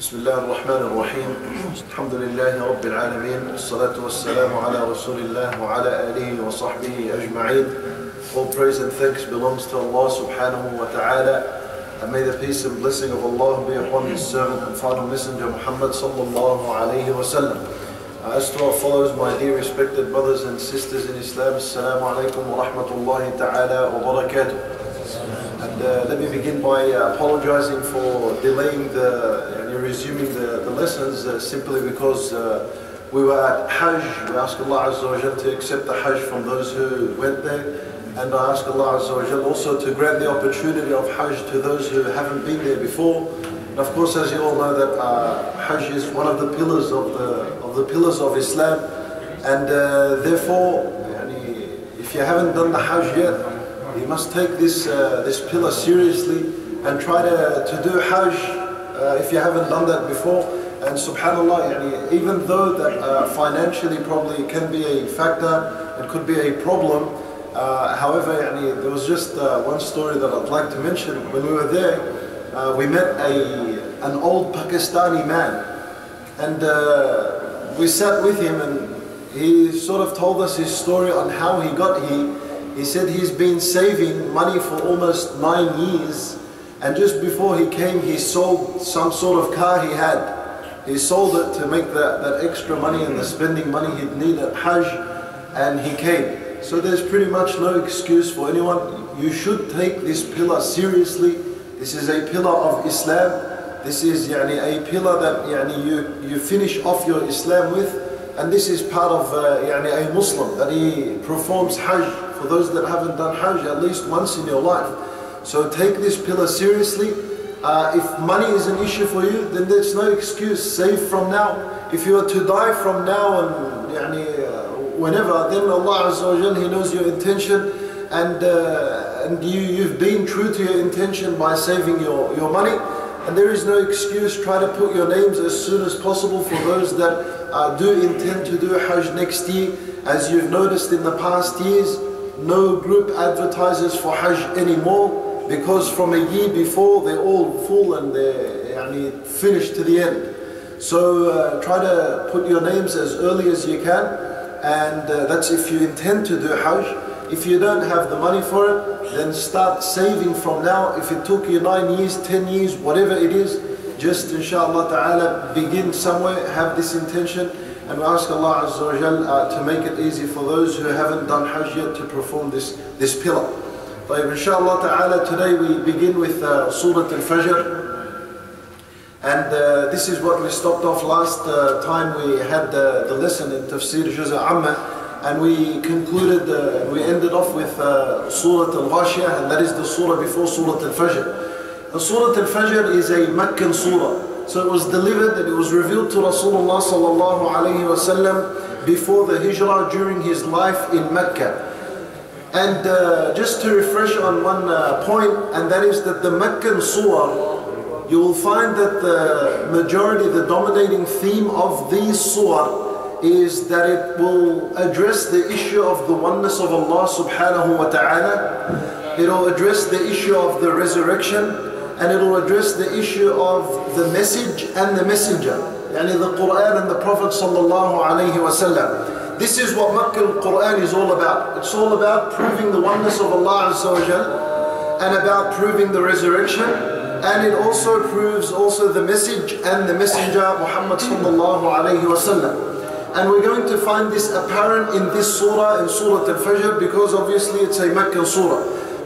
بسم الله الرحمن الرحيم الحمد لله رب العالمين والصلاة والسلام على رسول الله وعلى آله وصحبه أجمعين All praise and thanks belongs to Allah subhanahu wa ta'ala and may the peace and blessing of Allah be upon His servant and final messenger Muhammad sallallahu alayhi wa sallam. As to our followers, my dear respected brothers and sisters in Islam, Assalamu alaikum wa rahmatullahi ta'ala wa barakatuh. And uh, let me begin by uh, apologizing for delaying the and resuming the, the lessons uh, simply because uh, we were at Hajj. We ask Allah Azza to accept the Hajj from those who went there. And I ask Allah Azza also to grant the opportunity of Hajj to those who haven't been there before. And of course, as you all know, that uh, Hajj is one of the pillars of the of the pillars of Islam, and uh, therefore, if you haven't done the Hajj yet, you must take this uh, this pillar seriously and try to, to do Hajj uh, if you haven't done that before. And subhanAllah, even though that uh, financially probably can be a factor, it could be a problem. Uh, however, there was just uh, one story that I'd like to mention. When we were there, uh, we met a, an old Pakistani man. And we sat with him and he sort of told us his story on how he got here. He said he's been saving money for almost nine years. And just before he came, he sold some sort of car he had. He sold it to make that, that extra money and the spending money he'd need at Hajj. And he came. So there's pretty much no excuse for anyone. You should take this pillar seriously. This is a pillar of Islam. This is yani, a pillar that yani, you, you finish off your Islam with. And this is part of uh, yani, a Muslim that he performs Hajj. For those that haven't done Hajj at least once in your life. So take this pillar seriously. Uh, if money is an issue for you, then there's no excuse. Save from now. If you are to die from now and uh, whenever, then Allah Azza wa Jal, He knows your intention and, uh, and you, you've been true to your intention by saving your, your money. And there is no excuse. Try to put your names as soon as possible for those that uh, do intend to do Hajj next year. As you've noticed in the past years, no group advertises for Hajj anymore because from a year before they're all full and they're finished to the end. So uh, try to put your names as early as you can and uh, that's if you intend to do Hajj. If you don't have the money for it, then start saving from now. If it took you 9 years, 10 years, whatever it is, just inshallah ta'ala begin somewhere, have this intention and we ask Allah Azza wa Jal uh, to make it easy for those who haven't done Hajj yet to perform this, this pillar. طيب inshallah ta'ala today we begin with uh, Surah Al-Fajr and uh, this is what we stopped off last uh, time we had the, the lesson in Tafsir Juz' Amma and we concluded, uh, we ended off with uh, Surah Al-Ghashiyah and that is the surah before Surah Al-Fajr. The Surah Al-Fajr is a Meccan surah. So it was delivered and it was revealed to Rasulullah sallallahu alayhi wasallam before the hijrah during his life in Mecca. And uh, just to refresh on one uh, point, and that is that the Meccan surah, you will find that the majority, the dominating theme of these surah is that it will address the issue of the oneness of Allah subhanahu wa ta'ala. It will address the issue of the resurrection and it will address the issue of the message and the messenger. Yani the Quran and the Prophet sallallahu alayhi wasallam. This is what Makkah al-Quran is all about. It's all about proving the oneness of Allah Azza and about proving the resurrection. And it also proves also the message and the messenger Muhammad sallallahu alayhi wasallam. And we're going to find this apparent in this surah, in Surah Al-Fajr, because obviously it's a Meccan surah.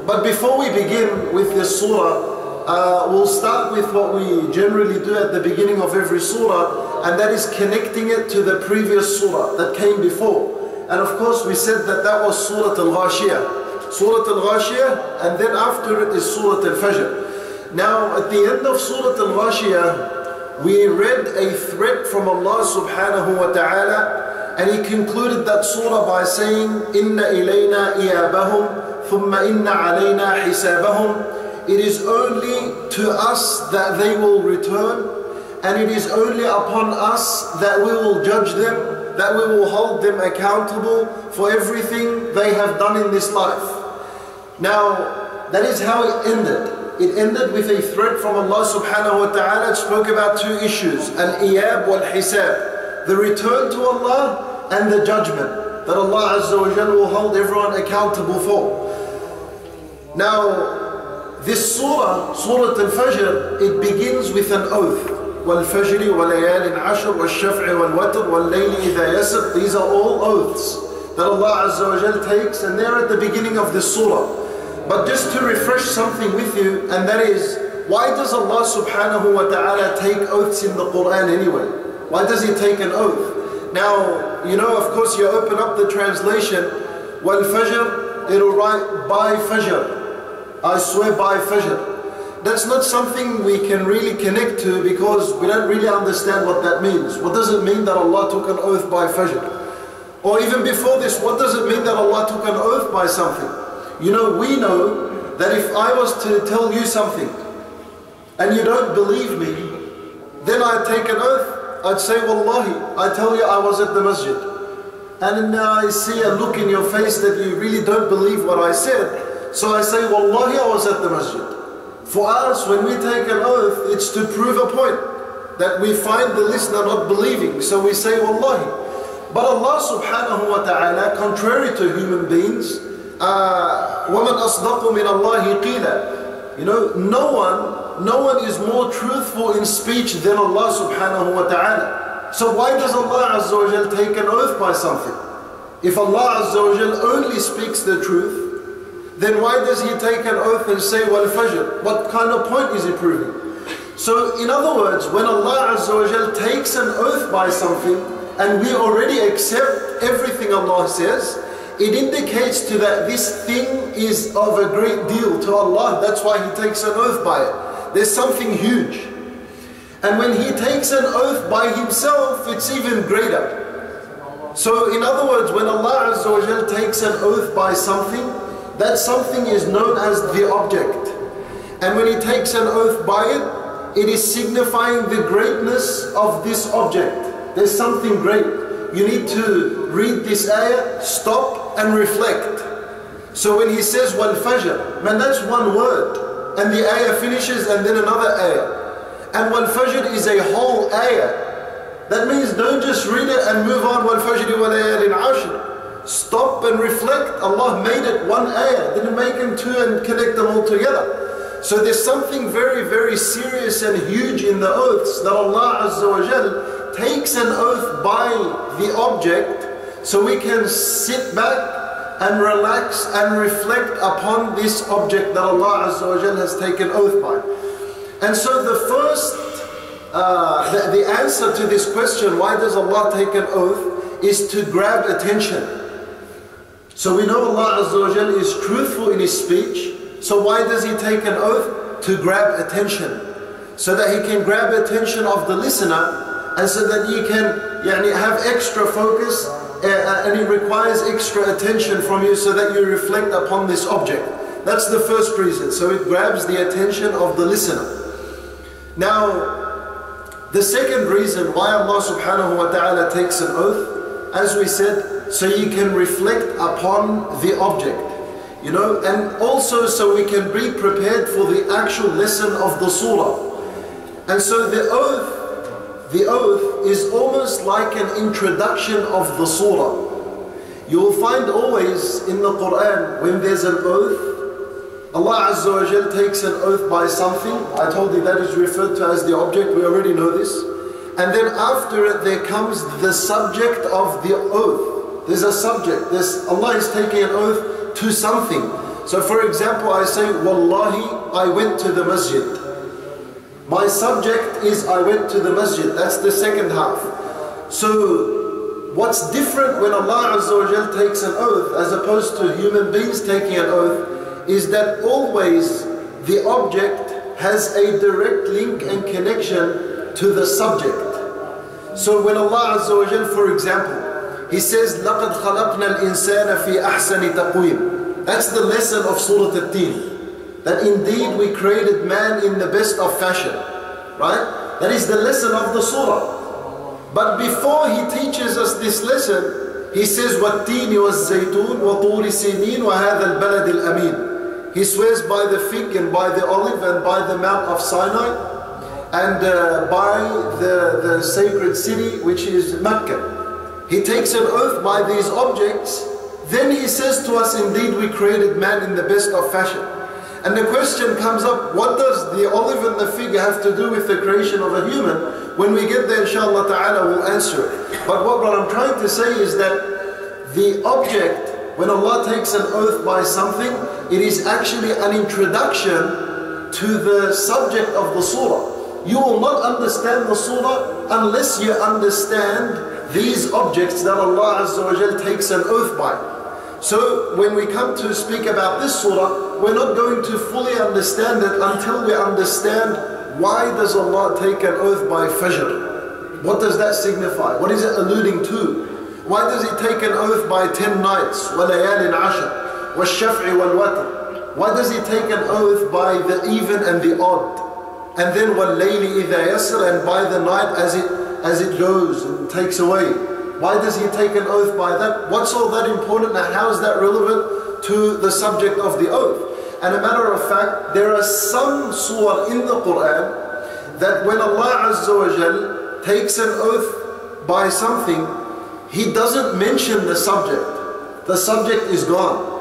But before we begin with this surah, uh, we'll start with what we generally do at the beginning of every surah, and that is connecting it to the previous surah that came before. And of course, we said that that was Surah Al-Ghashiyah. Surah Al-Ghashiyah, and then after it is Surah Al-Fajr. Now, at the end of Surah Al-Ghashiyah, we read a threat from Allah subhanahu wa ta'ala, and He concluded that surah by saying, Inna ilayna iyabahum, thumma inna alayna hisabahum. It is only to us that they will return, and it is only upon us that we will judge them, that we will hold them accountable for everything they have done in this life. Now, that is how it ended. it ended with a threat from Allah subhanahu wa ta'ala. It spoke about two issues, al-iyab wal-hisab, the return to Allah and the judgment that Allah Azza wa Jal will hold everyone accountable for. Now, this surah, Surah Al-Fajr, it begins with an oath. وَالْفَجْرِ وَلَيَالٍ عَشْرٍ وَالشَّفْعِ وَالْوَتْرِ وَاللَّيْلِ إِذَا يَسْرٍ These are all oaths that Allah Azza wa Jal takes and they're at the beginning of this surah. But just to refresh something with you, and that is, why does Allah subhanahu wa ta'ala take oaths in the Quran anyway? Why does He take an oath? Now, you know, of course, you open up the translation, وَالْفَجْرِ It'll write by Fajr. I swear by Fajr. That's not something we can really connect to because we don't really understand what that means. What does it mean that Allah took an oath by Fajr? Or even before this, what does it mean that Allah took an oath by something? You know, we know that if I was to tell you something and you don't believe me, then I'd take an oath. I'd say, Wallahi, I tell you I was at the masjid. And now I see a look in your face that you really don't believe what I said. So I say, Wallahi, I was at the masjid. For us, when we take an oath, it's to prove a point that we find the listener not believing. So we say, Wallahi. But Allah subhanahu wa ta'ala, contrary to human beings, وَمَنْ أَصْدَقُ مِنَ اللَّهِ قِيلًا You know, no one, no one is more truthful in speech than Allah subhanahu wa ta'ala. So why does Allah Azza wa Jal take an oath by something? If Allah Azza wa Jal only speaks the truth, then why does He take an oath and say, Wal Fajr? What kind of point is He proving? So, in other words, when Allah Azza takes an oath by something, and we already accept everything Allah says, it indicates to that this thing is of a great deal to Allah. That's why He takes an oath by it. There's something huge. And when He takes an oath by Himself, it's even greater. So in other words, when Allah Azza takes an oath by something, that something is known as the object. And when He takes an oath by it, it is signifying the greatness of this object. There's something great. You need to read this ayah, stop, and reflect. So when he says wal fajr, man, that's one word. And the ayah finishes and then another ayah. And wal fajr is a whole ayah. That means don't just read it and move on wal fajr wal in ashr. Stop and reflect. Allah made it one ayah, didn't make them two and connect them all together. So there's something very, very serious and huge in the oaths that Allah Azza wa Jal takes an oath by the object so we can sit back and relax and reflect upon this object that Allah Azza wa Jal has taken oath by. And so the first, uh, the, the answer to this question, why does Allah take an oath, is to grab attention. So we know Allah Azza wa is truthful in His speech, so why does He take an oath? To grab attention. So that He can grab attention of the listener and so that you can yani, have extra focus uh, and it requires extra attention from you so that you reflect upon this object. That's the first reason. So it grabs the attention of the listener. Now, the second reason why Allah subhanahu wa ta'ala takes an oath, as we said, so you can reflect upon the object. You know, and also so we can be prepared for the actual lesson of the surah. And so the oath the oath is almost like an introduction of the surah. You will find always in the Quran when there's an oath, Allah Azza wa Jal takes an oath by something. I told you that is referred to as the object, we already know this. And then after it there comes the subject of the oath. There's a subject, there's, Allah is taking an oath to something. So for example, I say, Wallahi, I went to the masjid. My subject is I went to the masjid. That's the second half. So what's different when Allah Azza wa takes an oath as opposed to human beings taking an oath is that always the object has a direct link and connection to the subject. So when Allah Azza wa for example, He says, لَقَدْ خَلَقْنَا الْإِنسَانَ فِي أَحْسَنِ تَقْوِيمٍ That's the lesson of Surah At-Teen that indeed we created man in the best of fashion. Right? That is the lesson of the surah. But before he teaches us this lesson, he says, وَالتِّينِ وَالزَّيْتُونِ وَطُورِ سِنِينَ وَهَذَا الْبَلَدِ الْأَمِينَ He swears by the fig and by the olive and by the Mount of Sinai and uh, by the, the sacred city which is Mecca. He takes an oath by these objects. Then he says to us, indeed we created man in the best of fashion. And the question comes up, what does the olive and the fig have to do with the creation of a human? When we get there, inshallah ta'ala, we'll answer it. But what, what I'm trying to say is that the object, when Allah takes an oath by something, it is actually an introduction to the subject of the surah. You will not understand the surah unless you understand these objects that Allah Azza wa takes an oath by. So when we come to speak about this surah, we're not going to fully understand it until we understand why does Allah take an oath by Fajr? What does that signify? What is it alluding to? Why does he take an oath by 10 nights? وَلَيَالٍ عَشَرٍ وَالشَّفْعِ وَالْوَتْرِ Why does he take an oath by the even and the odd? And then وَاللَّيْلِ إِذَا يَسْرَ And by the night as it, as it goes and takes away. Why does he take an oath by that? What's all that important and how is that relevant to the subject of the oath? And a matter of fact, there are some surah in the Quran that when Allah Azza wa Jal takes an oath by something, He doesn't mention the subject. The subject is gone.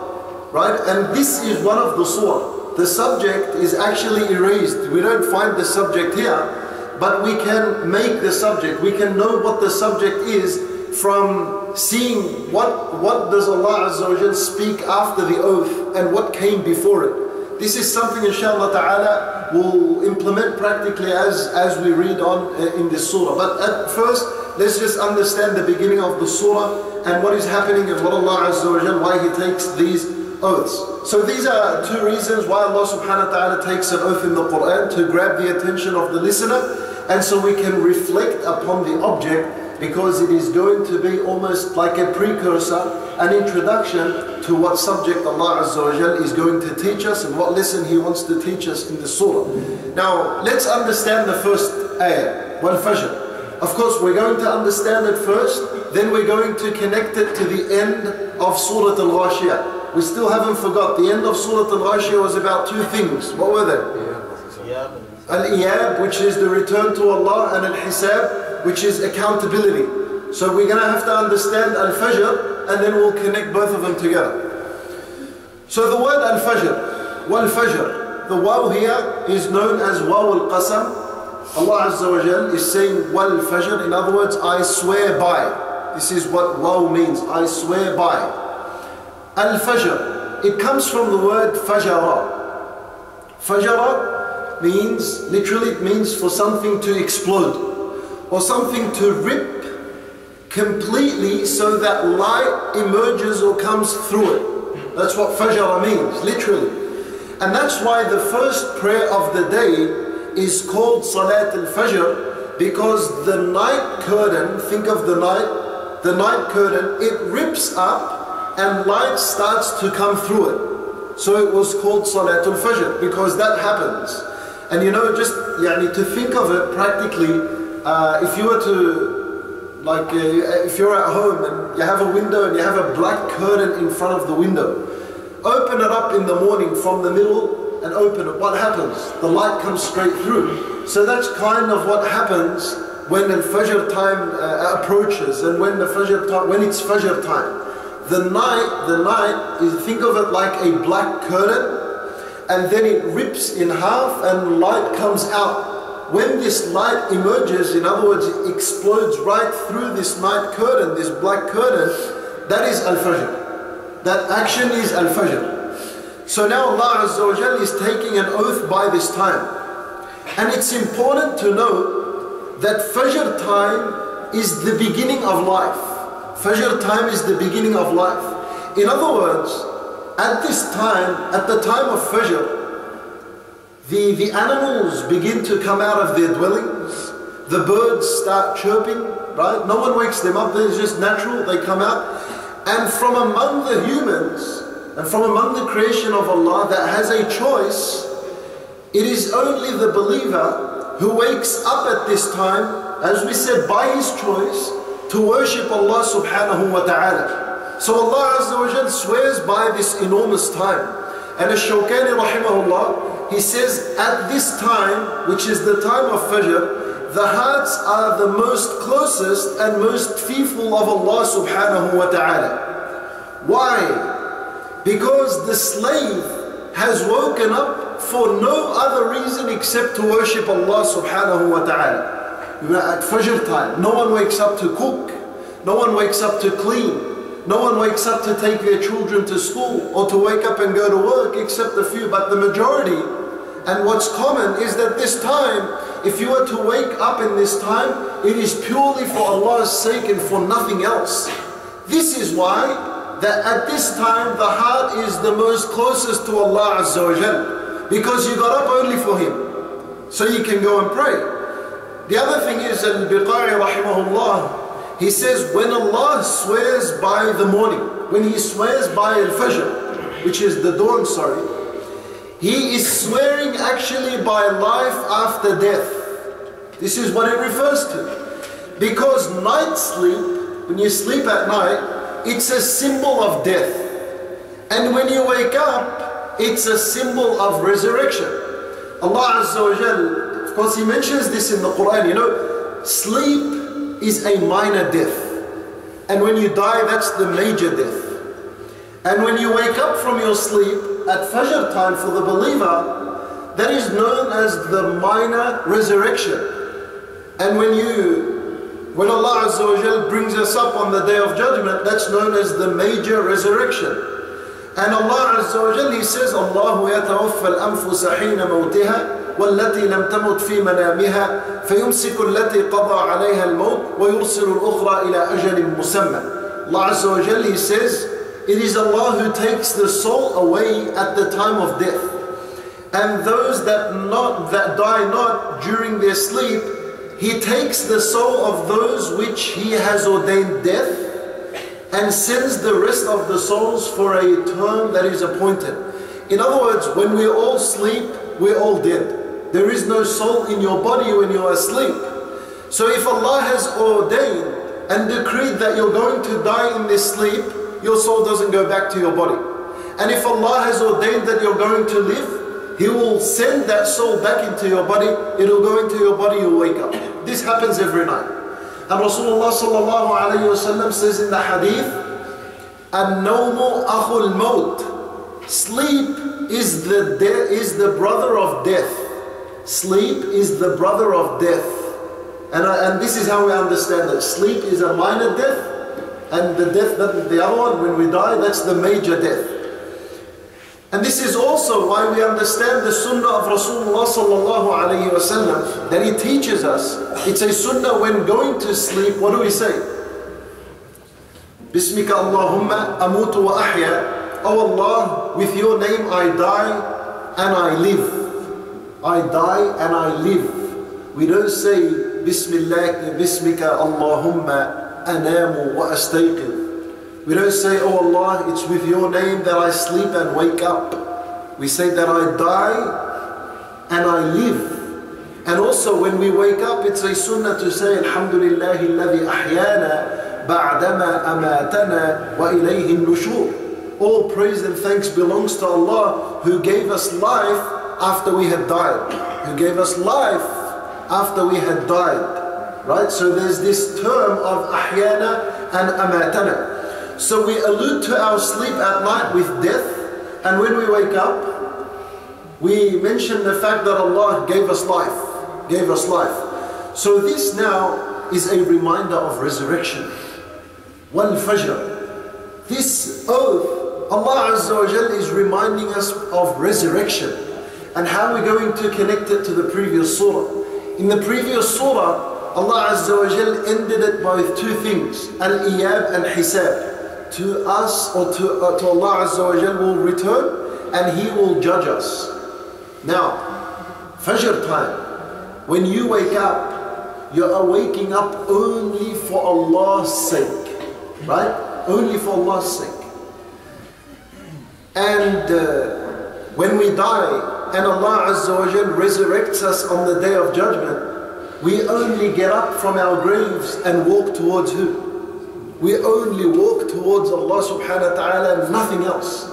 Right? And this is one of the surah. The subject is actually erased. We don't find the subject here, but we can make the subject. We can know what the subject is from seeing what, what does Allah Azza speak after the oath and what came before it. This is something inshallah ta'ala will implement practically as, as we read on uh, in this surah. But at first, let's just understand the beginning of the surah and what is happening and what Allah Azza why He takes these oaths. So these are two reasons why Allah subhanahu wa ta'ala takes an oath in the Quran to grab the attention of the listener and so we can reflect upon the object because it is going to be almost like a precursor, an introduction to what subject Allah Azza wa is going to teach us and what lesson He wants to teach us in the surah. Now, let's understand the first ayah, wal fajr. Of course, we're going to understand it first, then we're going to connect it to the end of Surah Al-Ghashiyah. We still haven't forgot, the end of Surah Al-Ghashiyah was about two things. What were they? Al-Iyab, which is the return to Allah, and Al-Hisab, which is accountability. So we're going to have to understand Al-Fajr and then we'll connect both of them together. So the word Al-Fajr, Wal-Fajr, the waw here is known as waw al-qasam. Allah Azza wa Jal is saying Wal-Fajr, in other words, I swear by. This is what waw means, I swear by. Al-Fajr, it comes from the word Fajara. Fajara means, literally it means for something to explode or something to rip completely so that light emerges or comes through it. That's what Fajr means, literally. And that's why the first prayer of the day is called Salat al-Fajr because the night curtain, think of the night, the night curtain, it rips up and light starts to come through it. So it was called Salat al-Fajr because that happens. And you know, just yani, to think of it practically, uh, if you were to, like, uh, if you're at home and you have a window and you have a black curtain in front of the window, open it up in the morning from the middle and open it. What happens? The light comes straight through. So that's kind of what happens when the Fajr time uh, approaches and when the Fajr time, when it's Fajr time. The night, the night is think of it like a black curtain, and then it rips in half and light comes out when this light emerges, in other words, it explodes right through this night curtain, this black curtain, that is Al-Fajr. That action is Al-Fajr. So now Allah Azza wa is taking an oath by this time. And it's important to know that Fajr time is the beginning of life. Fajr time is the beginning of life. In other words, at this time, at the time of Fajr, the, the animals begin to come out of their dwellings. The birds start chirping, right? No one wakes them up, it's just natural, they come out. And from among the humans, and from among the creation of Allah that has a choice, it is only the believer who wakes up at this time, as we said, by his choice, to worship Allah subhanahu wa ta'ala. So Allah Azza wa swears by this enormous time. And Ash-Shawkani rahimahullah, he says at this time, which is the time of Fajr, the hearts are the most closest and most fearful of Allah subhanahu wa ta'ala. Why? Because the slave has woken up for no other reason except to worship Allah subhanahu wa ta'ala. At Fajr time, no one wakes up to cook, no one wakes up to clean, no one wakes up to take their children to school or to wake up and go to work except a few, but the majority. And what's common is that this time, if you were to wake up in this time, it is purely for Allah's sake and for nothing else. This is why that at this time the heart is the most closest to Allah Azza wa Jal, because you got up only for Him, so you can go and pray. The other thing is Al-Biqai rahimahullah, he says, when Allah swears by the morning, when He swears by Al-Fajr, which is the dawn, sorry, He is swearing actually by life after death. This is what it refers to. Because night sleep, when you sleep at night, it's a symbol of death. And when you wake up, it's a symbol of resurrection. Allah Azza wa Jal, of course He mentions this in the Quran, you know, sleep is a minor death. And when you die, that's the major death. And when you wake up from your sleep at Fajr time for the believer, that is known as the minor resurrection. And when you, when Allah Azza wa brings us up on the day of judgment, that's known as the major resurrection. And Allah Azza wa Jal, He says, Allah يتوفى الأنفس حين موتها والتي لم تمت في منامها فيمسك التي قضى عليها الموت ويرسل الأخرى إلى أجل مسمى Allah Azza wa Jal, He says, It is Allah who takes the soul away at the time of death. And those that not that die not during their sleep, He takes the soul of those which He has ordained death and sends the rest of the souls for a term that is appointed. In other words, when we all sleep, we're all dead. There is no soul in your body when you're asleep. So if Allah has ordained and decreed that you're going to die in this sleep, your soul doesn't go back to your body. And if Allah has ordained that you're going to live, He will send that soul back into your body, it'll go into your body, you'll wake up. This happens every night. And Rasulullah sallallahu alayhi wa says in the hadith, An-nawmu akhul maut. Sleep is the, is the brother of death. Sleep is the brother of death. And, uh, and this is how we understand it. Sleep is a minor death, and the death, that, the other one, when we die, that's the major death. And this is also why we understand the sunnah of Rasulullah that he teaches us. It's a sunnah when going to sleep, what do we say? Bismika Allahumma amutu wa ahya. Oh Allah, with your name I die and I live. I die and I live. We don't say Bismillah, Bismika Allahumma anamu wa astayqid. We don't say, Oh Allah, it's with your name that I sleep and wake up. We say that I die and I live. And also when we wake up, it's a sunnah to say, Alhamdulillah ahyana ba'dama amatana wa ilayhi nushur. All praise and thanks belongs to Allah who gave us life after we had died, who gave us life after we had died. Right? So there's this term of ahyana and amatana. So we allude to our sleep at night with death, and when we wake up, we mention the fact that Allah gave us life, gave us life. So this now is a reminder of resurrection. Wal Fajr. This oath, Allah Azza wa Jal is reminding us of resurrection. And how we're we going to connect it to the previous surah? In the previous surah, Allah Azza wa Jal ended it by two things, al-iyab and hisab. To us or to, uh, to Allah Azza wa Jal will return and He will judge us. Now, Fajr time, when you wake up, you're waking up only for Allah's sake. Right? Only for Allah's sake. And uh, when we die, and Allah Azza wa Jal resurrects us on the day of judgment, we only get up from our graves and walk towards who? We only walk towards Allah subhanahu wa ta'ala and nothing else.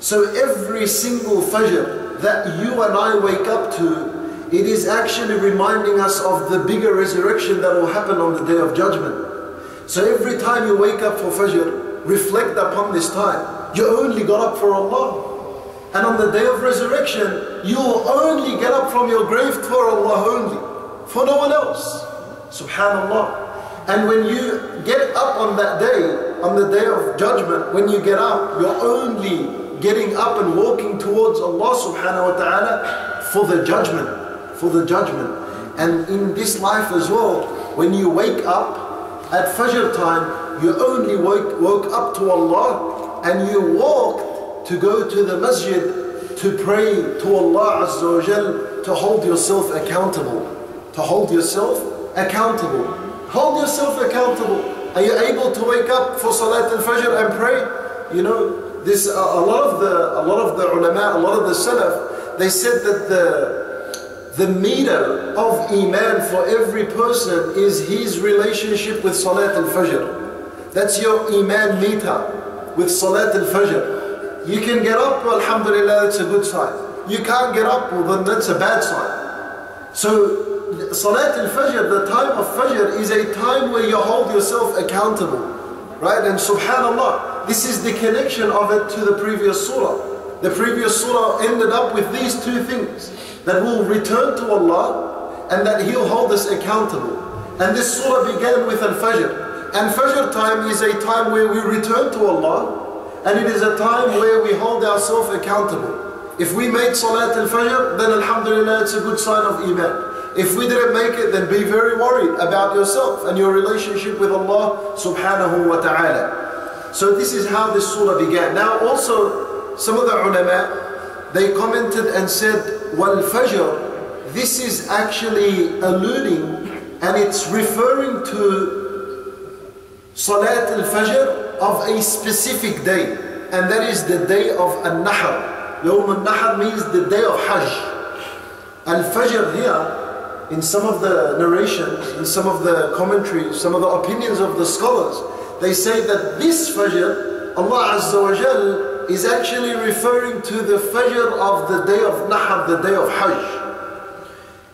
So every single Fajr that you and I wake up to, it is actually reminding us of the bigger resurrection that will happen on the Day of Judgment. So every time you wake up for Fajr, reflect upon this time. You only got up for Allah. And on the day of resurrection, you will only get up from your grave for Allah only, for no one else. Subhanallah. And when you get up on that day, on the day of judgment, when you get up, you're only getting up and walking towards Allah subhanahu wa ta'ala for the judgment, for the judgment. And in this life as well, when you wake up at Fajr time, you only woke, woke up to Allah and you walk to go to the masjid to pray to Allah Azza wa Jal to hold yourself accountable. To hold yourself accountable. Hold yourself accountable. Are you able to wake up for Salat al-Fajr and pray? You know, this uh, a lot of the a lot of the ulama, a lot of the salaf, they said that the the meter of iman for every person is his relationship with Salat al-Fajr. That's your iman meter with Salat al-Fajr. You can get up, alhamdulillah, that's a good sign. You can't get up, well, then that's a bad sign. So, Salat al-Fajr, the time of Fajr, is a time where you hold yourself accountable. Right? And subhanAllah, this is the connection of it to the previous surah. The previous surah ended up with these two things. That we'll return to Allah and that He'll hold us accountable. And this surah began with Al-Fajr. And Fajr time is a time where we return to Allah and it is a time where we hold ourselves accountable. If we made Salat al-Fajr, then Alhamdulillah, it's a good sign of Iman. If we didn't make it, then be very worried about yourself and your relationship with Allah subhanahu wa ta'ala. So this is how this surah began. Now also, some of the ulama, they commented and said, wal fajr, this is actually alluding and it's referring to Salat al-Fajr of a specific day, and that is the day of An-Nahr. Yawm An-Nahr means the day of Hajj. Al-Fajr here, in some of the narrations, in some of the commentaries, some of the opinions of the scholars, they say that this Fajr, Allah Azza wa Jal, is actually referring to the Fajr of the day of Nahar, the day of Hajj.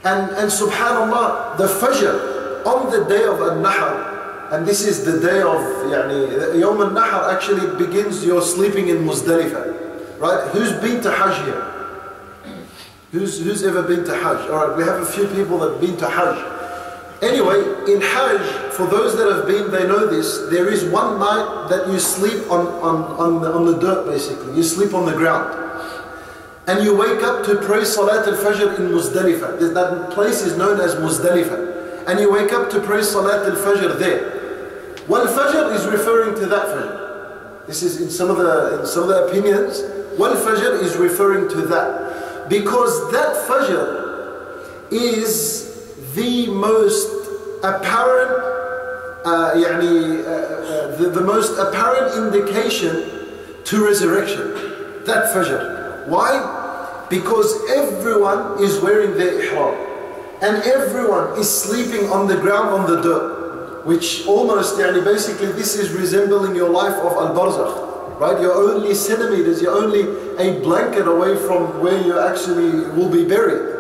And, and subhanAllah, the Fajr on the day of Al-Nahar, and this is the day of, yani, Yom Al-Nahar actually begins your sleeping in Muzdalifah, right? Who's been to Hajj here? Who's, who's ever been to Hajj? Alright, we have a few people that have been to Hajj. Anyway, in Hajj, for those that have been, they know this, there is one night that you sleep on, on, on, the, on the dirt basically. You sleep on the ground. And you wake up to pray Salat al-Fajr in Muzdalifah. That place is known as Muzdalifah. And you wake up to pray Salat al-Fajr there. Wal Fajr is referring to that Fajr. This is in some of the in some of the opinions. Wal Fajr is referring to that because that Fajr is the most apparent, uh, يعني, uh, uh, the, the most apparent indication to resurrection. That Fajr. Why? Because everyone is wearing their ihram and everyone is sleeping on the ground on the dirt which almost, yani basically this is resembling your life of al-barzakh, right? You're only centimeters, you're only a blanket away from where you actually will be buried.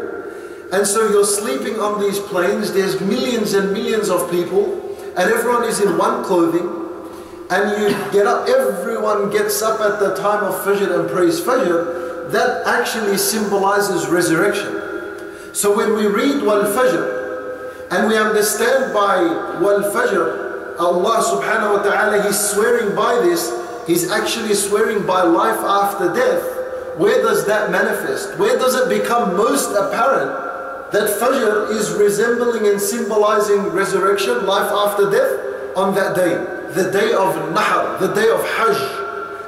And so you're sleeping on these plains, there's millions and millions of people, and everyone is in one clothing, and you get up, everyone gets up at the time of Fajr and prays Fajr, that actually symbolizes resurrection. So when we read Wal Fajr, and we understand by wal fajr, Allah subhanahu wa ta'ala, He's swearing by this, He's actually swearing by life after death. Where does that manifest? Where does it become most apparent that Fajr is resembling and symbolizing resurrection, life after death? On that day, the day of Nahr, the day of Hajj.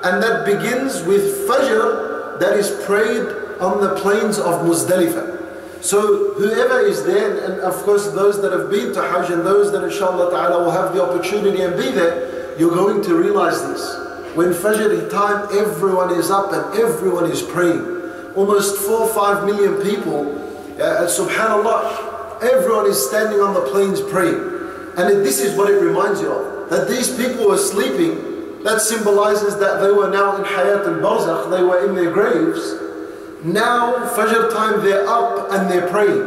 And that begins with Fajr that is prayed on the plains of Muzdalifah. So whoever is there, and of course those that have been to Hajj and those that inshallah ta'ala will have the opportunity and be there, you're going to realize this. When Fajr time, everyone is up and everyone is praying. Almost four or five million people, uh, subhanallah, everyone is standing on the plains praying. And this is what it reminds you of. That these people were sleeping that symbolizes that they were now in Hayat al-Barzakh, they were in their graves. Now, Fajr time, they're up and they're praying.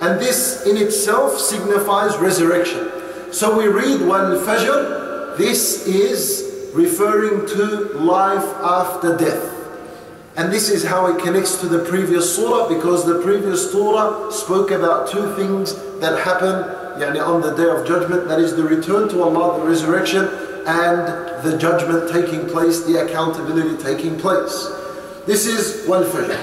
And this in itself signifies resurrection. So we read wal Fajr, this is referring to life after death. And this is how it connects to the previous surah because the previous surah spoke about two things that happen yani on the day of judgment that is the return to Allah, the resurrection, and the judgment taking place, the accountability taking place. This is one fajr.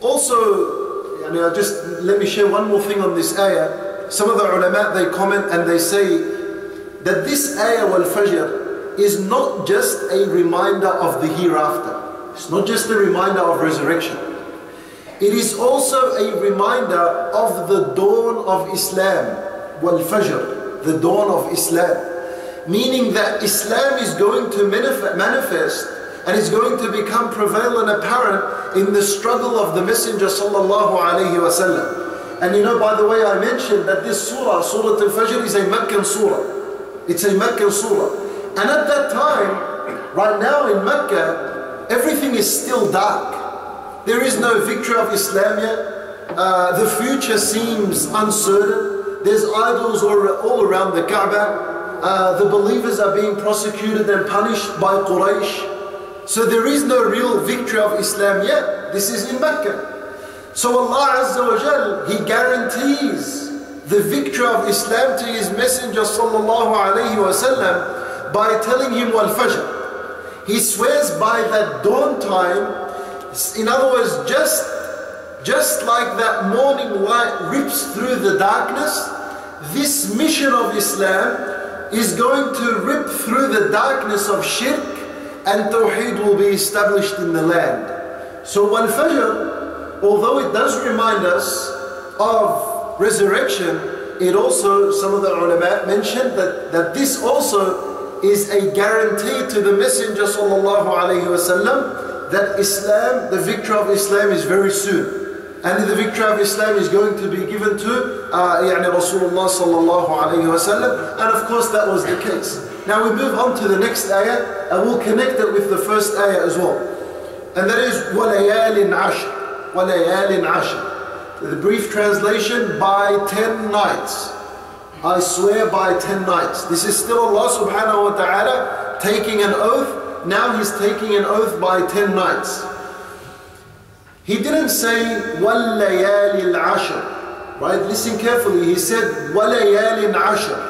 Also, yani just let me share one more thing on this ayah. Some of the ulama they comment and they say that this ayah wal fajr is not just a reminder of the hereafter. It's not just a reminder of resurrection. It is also a reminder of the dawn of Islam, wal fajr the dawn of Islam. Meaning that Islam is going to manifest and is going to become prevalent apparent in the struggle of the Messenger sallallahu alaihi wasallam. And you know, by the way, I mentioned that this surah, Surah Al-Fajr, is a Meccan surah. It's a Mecca surah. And at that time, right now in Mecca, everything is still dark. There is no victory of Islam yet. Uh, the future seems uncertain. There's idols all around the Kaaba. Uh, the believers are being prosecuted and punished by Quraysh. So there is no real victory of Islam yet. This is in Mecca. So Allah Azza wa Jal, He guarantees the victory of Islam to His Messenger sallallahu alayhi wasallam by telling him wal fajr. He swears by that dawn time. In other words, just just like that morning light rips through the darkness, this mission of Islam is going to rip through the darkness of shirk and tawheed will be established in the land. So when Fajr, although it does remind us of resurrection, it also, some of the ulama mentioned that, that this also is a guarantee to the Messenger sallallahu alayhi wasallam that Islam, the victory of Islam is very soon. And the victory of Islam is going to be given to uh, يعني Rasulullah sallallahu alayhi wasallam. And of course that was the case. Now we move on to the next ayah and we'll connect it with the first ayah as well. And that is وَلَيَالٍ عَشْرٍ وَلَيَالٍ عَشْرٍ The brief translation, by ten nights. I swear by ten nights. This is still Allah subhanahu wa ta'ala taking an oath. Now He's taking an oath by ten nights. He didn't say وَاللَّيَالِ الْعَشْرِ Right? Listen carefully. He said وَلَيَالٍ عَشْرِ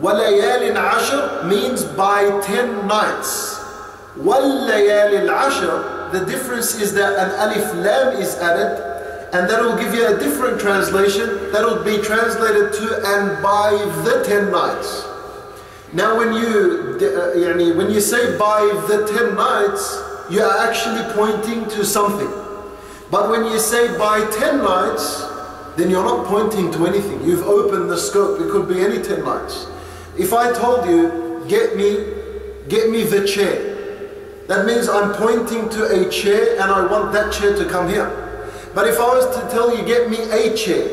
وَلَيَالٍ عَشْرِ means by 10 nights. وَاللَّيَالِ الْعَشْرِ The difference is that an alif lam is added and that will give you a different translation that will be translated to and by the 10 nights. Now when you, uh, when you say by the 10 nights, you are actually pointing to something. But when you say by 10 nights, then you're not pointing to anything. You've opened the scope. It could be any 10 nights. If I told you, get me, get me the chair, that means I'm pointing to a chair and I want that chair to come here. But if I was to tell you, get me a chair,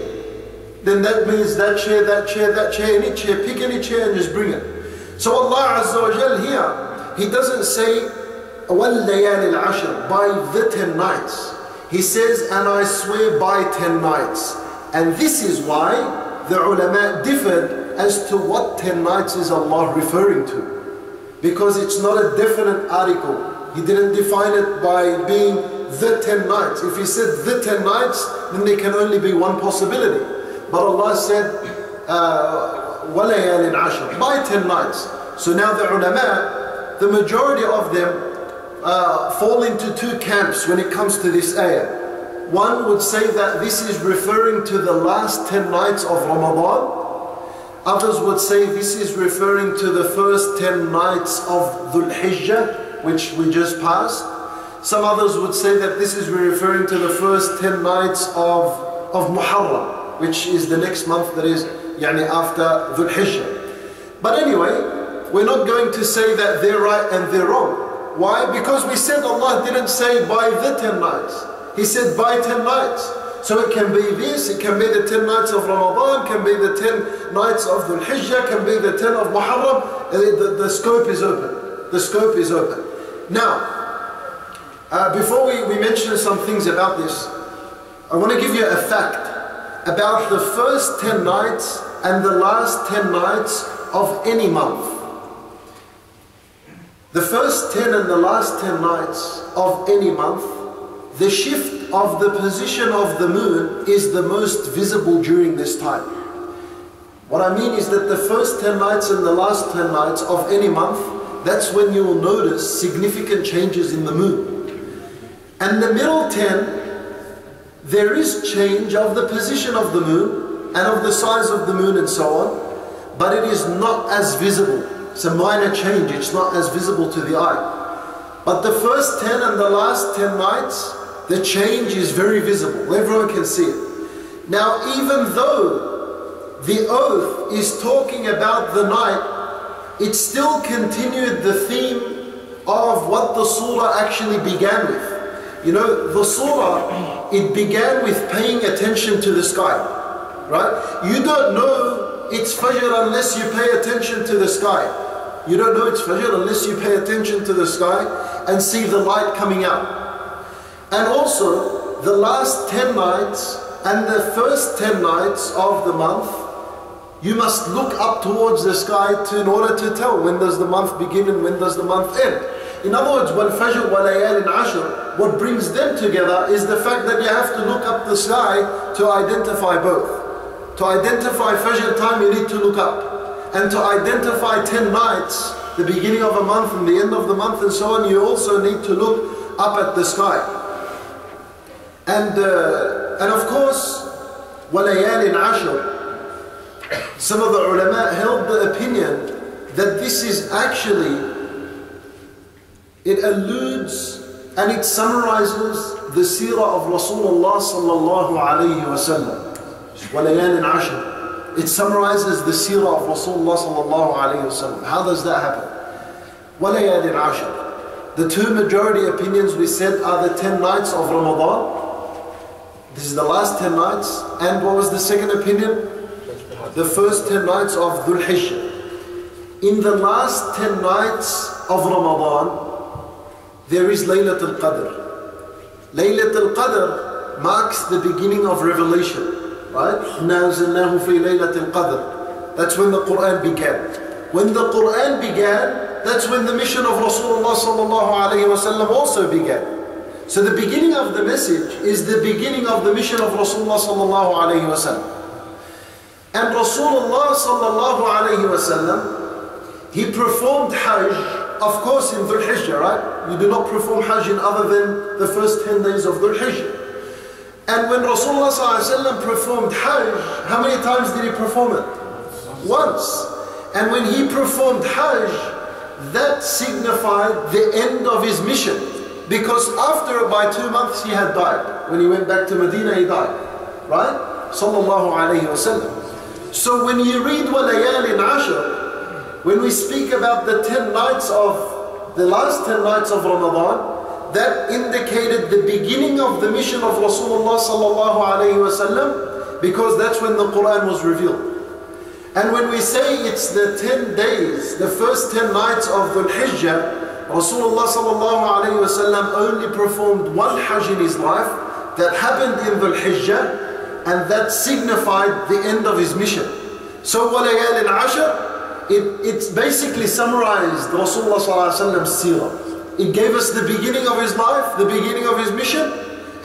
then that means that chair, that chair, that chair, any chair, pick any chair and just bring it. So Allah Azza wa Jal here, He doesn't say وَاللَّيَالِ الْعَشْرِ By the ten nights. He says, and I swear by ten nights. And this is why the ulama differed as to what ten nights is Allah referring to. Because it's not a definite article. He didn't define it by being the ten nights. If he said the ten nights, then there can only be one possibility. But Allah said, وَلَيَالٍ uh, عَشْرٍ By ten nights. So now the ulama, the majority of them uh, fall into two camps when it comes to this ayah. One would say that this is referring to the last 10 nights of Ramadan. Others would say this is referring to the first 10 nights of Dhul Hijjah, which we just passed. Some others would say that this is referring to the first 10 nights of, of Muharram, which is the next month that is yani after Dhul Hijjah. But anyway, we're not going to say that they're right and they're wrong. Why? Because we said Allah didn't say by the 10 nights. He said by 10 nights. So it can be this, it can be the 10 nights of Ramadan, can be the 10 nights of Dhul Hijjah, can be the 10 of Muharram. The, the, the scope is open. The scope is open. Now, uh, before we, we mention some things about this, I want to give you a fact about the first 10 nights and the last 10 nights of any month. The first 10 and the last 10 nights of any month, the shift of the position of the moon is the most visible during this time. What I mean is that the first 10 nights and the last 10 nights of any month, that's when you will notice significant changes in the moon. And the middle 10, there is change of the position of the moon and of the size of the moon and so on, but it is not as visible. It's a minor change, it's not as visible to the eye. But the first 10 and the last 10 nights, the change is very visible. Everyone can see it. Now, even though the oath is talking about the night, it still continued the theme of what the surah actually began with. You know, the surah, it began with paying attention to the sky. Right? You don't know it's Fajr unless you pay attention to the sky. You don't know it's Fajr unless you pay attention to the sky and see the light coming out. And also, the last 10 nights and the first 10 nights of the month, you must look up towards the sky to, in order to tell when does the month begin and when does the month end. In other words, when Fajr wa layal ashr, what brings them together is the fact that you have to look up the sky to identify both. To identify Fajr time, you need to look up and to identify 10 nights, the beginning of a month and the end of the month and so on, you also need to look up at the sky. And, uh, and of course, وَلَيَالٍ عَشْرٍ Some of the ulama held the opinion that this is actually, it alludes and it summarizes the seerah of Rasulullah sallallahu alayhi wa sallam. وَلَيَالٍ عَشْرٍ it summarizes the seerah of Rasulullah sallallahu alayhi wasallam. How does that happen? وَلَيَالٍ عَشْرٍ The two majority opinions we said are the 10 nights of Ramadan. This is the last 10 nights. And what was the second opinion? The first 10 nights of Dhul Hijjah. In the last 10 nights of Ramadan, there is Laylat al-Qadr. Laylat al-Qadr marks the beginning of revelation. Right? نَازِلْنَاهُ فِي لَيْلَةِ الْقَدْرِ That's when the Quran began. When the Quran began, that's when the mission of Rasulullah sallallahu alayhi wasallam also began. So the beginning of the message is the beginning of the mission of Rasulullah sallallahu alayhi wasallam. And Rasulullah sallallahu alayhi wasallam, he performed Hajj, of course in Dhul Hijjah, right? You do not perform Hajj in other than the first 10 days of Dhul Hijjah. And when Rasulullah ﷺ performed Hajj, how many times did he perform it? Once. And when he performed Hajj, that signified the end of his mission. Because after by two months he had died. When he went back to Medina, he died. Right? Sallallahu alayhi wasallam. So when you read وَلَيَالٍ عَشْرٍ, when we speak about the 10 nights of, the last 10 nights of Ramadan, that indicated the beginning of the mission of Rasulullah sallallahu alayhi wasallam, because that's when the Quran was revealed. And when we say it's the 10 days, the first 10 nights of Dhul Hijjah, Rasulullah sallallahu alayhi wasallam only performed one Hajj in his life that happened in Dhul Hijjah and that signified the end of his mission. So, Walayal al Ashar. it, it's basically summarized Rasulullah sallallahu alayhi wasallam's seerah. It gave us the beginning of his life, the beginning of his mission,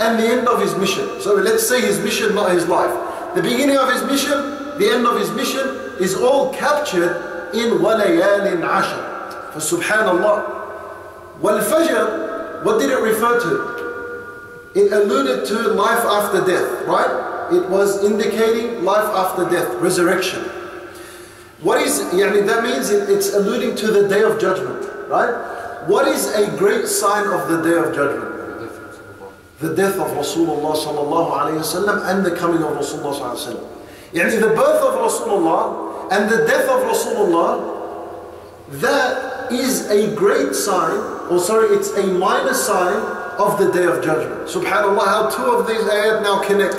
and the end of his mission. So let's say his mission, not his life. The beginning of his mission, the end of his mission is all captured in وَلَيَالٍ عَشْرٍ For subhanallah. Wal-Fajr, what did it refer to? It alluded to life after death, right? It was indicating life after death, resurrection. What is, yani that means it's alluding to the day of judgment, right? What is a great sign of the day of judgment? The death of Rasulullah sallallahu alayhi wasallam and the coming of Rasulullah sallallahu alayhi wasallam. Yani the birth of Rasulullah and the death of Rasulullah, that is a great sign, or sorry, it's a minor sign of the day of judgment. Subhanallah, how two of these ayat now connect.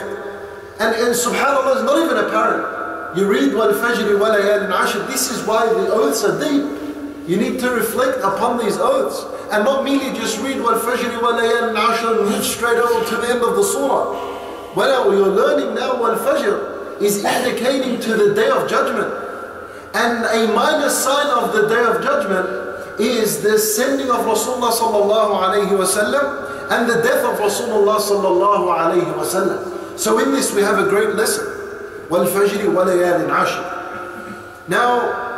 And, and subhanAllah, is not even apparent. You read wa layalin ashr. This is why the oaths are deep. You need to reflect upon these oaths and not merely just read wa layalin ashr and move straight over to the end of the surah. Well, you're learning now fajr is indicating to the day of judgment. And a minor sign of the day of judgment is the sending of Rasulullah sallallahu and the death of Rasulullah sallallahu. So in this we have a great lesson. وَالْفَجْرِ وَلَيَالٍ عَشْرٍ Now,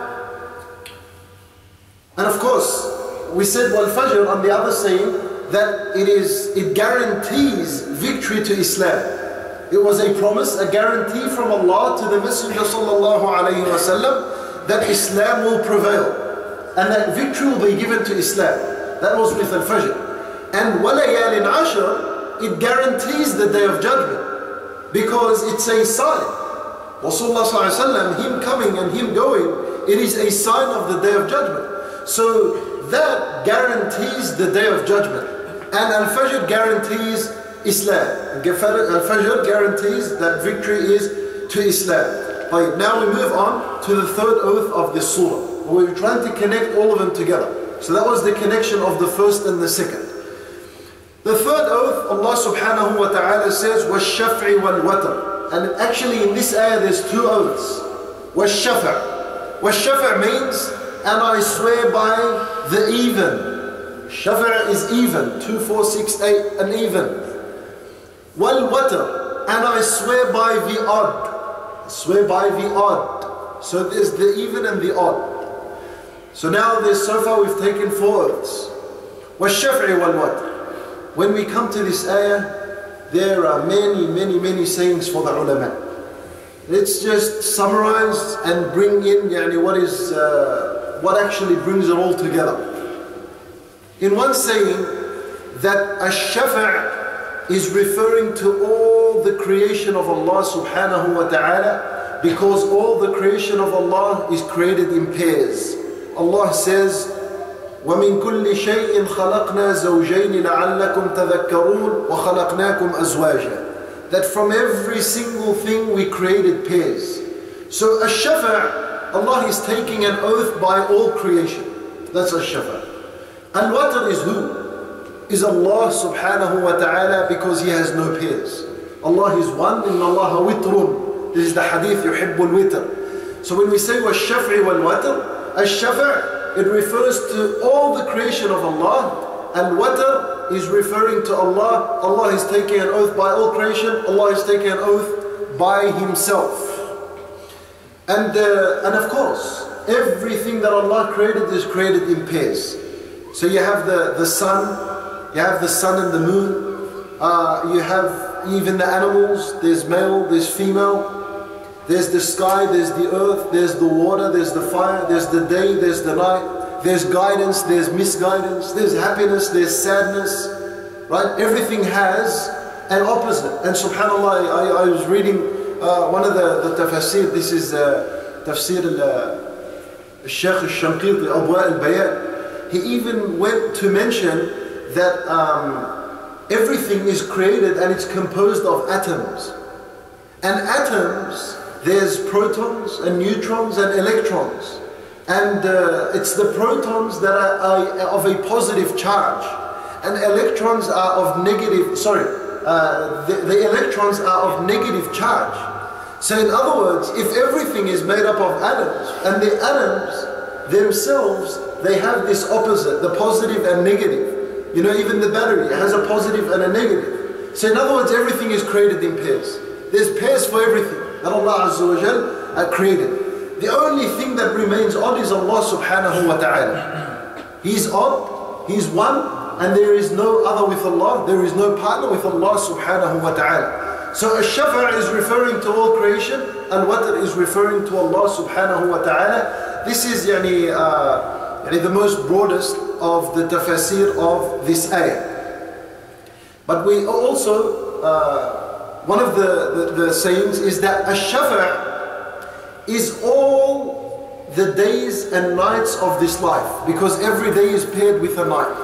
and of course, we said wal-fajr on the other saying that it is it guarantees victory to Islam. It was a promise, a guarantee from Allah to the Messenger sallallahu alayhi wasallam that Islam will prevail and that victory will be given to Islam. That was with al-Fajr. And walayal in Ashr, it guarantees the day of judgment because it's a sign. Rasulullah him coming and him going, it is a sign of the day of judgment. So that guarantees the day of judgment. And Al-Fajr guarantees Islam. Al-Fajr guarantees that victory is to Islam. Right, now we move on to the third oath of the surah. We're trying to connect all of them together. So that was the connection of the first and the second. The third oath, Allah subhanahu wa ta'ala says, وَالشَّفْعِ وَالْوَتْرِ and actually in this ayah there's two oaths. والشفع. والشفع means, and I swear by the even. Shafa is even, two, four, six, eight, an even. Wal watr, and I swear by the odd. I swear by the odd. So there's the even and the odd. So now there's so far we've taken four oaths. والشفع watr. When we come to this ayah, there are many, many, many sayings for the ulama. Let's just summarize and bring in yani, what is uh, what actually brings it all together. In one saying, that ash-shafa' is referring to all the creation of Allah subhanahu wa ta'ala because all the creation of Allah is created in pairs. Allah says, ومن كل شيء خلقنا زوجين لعلكم تذكرون وخلقناكم أزواجا that from every single thing we created pairs so ash-shafa' Allah is taking an oath by all creation that's ash-shafa' and what is who is Allah subhanahu wa ta'ala because he has no peers Allah is one in Allah witrun this is the hadith يحب الوتر so when we say wash-shaf'i wal-watr ash-shafa' it refers to all the creation of Allah and watr is referring to Allah. Allah is taking an oath by all creation. Allah is taking an oath by Himself. And, uh, and of course, everything that Allah created is created in pairs. So you have the, the sun, you have the sun and the moon, uh, you have even the animals, there's male, there's female, there's the sky, there's the earth, there's the water, there's the fire, there's the day, there's the night, there's guidance, there's misguidance, there's happiness, there's sadness, right? Everything has an opposite. And subhanAllah, I, I was reading uh, one of the, the tafsir, this is uh, tafsir al-Shaykh al-Shanqiti, Adwa al-Bayan. He even went to mention that um, everything is created and it's composed of atoms. And atoms there's protons and neutrons and electrons. And uh, it's the protons that are, are, of a positive charge. And electrons are of negative, sorry, uh, the, the electrons are of negative charge. So in other words, if everything is made up of atoms, and the atoms themselves, they have this opposite, the positive and negative. You know, even the battery has a positive and a negative. So in other words, everything is created in pairs. There's pairs for everything that Allah Azza wa Jal created. The only thing that remains odd is Allah subhanahu wa ta'ala. He's odd, He's one, and there is no other with Allah, there is no partner with Allah subhanahu wa ta'ala. So ash-shafa' is referring to all creation, and watr is referring to Allah subhanahu wa ta'ala. This is yani, uh, yani the most broadest of the tafsir of this ayah. But we also uh, one of the, the, the sayings is that ash-shafa' is all the days and nights of this life because every day is paired with a night.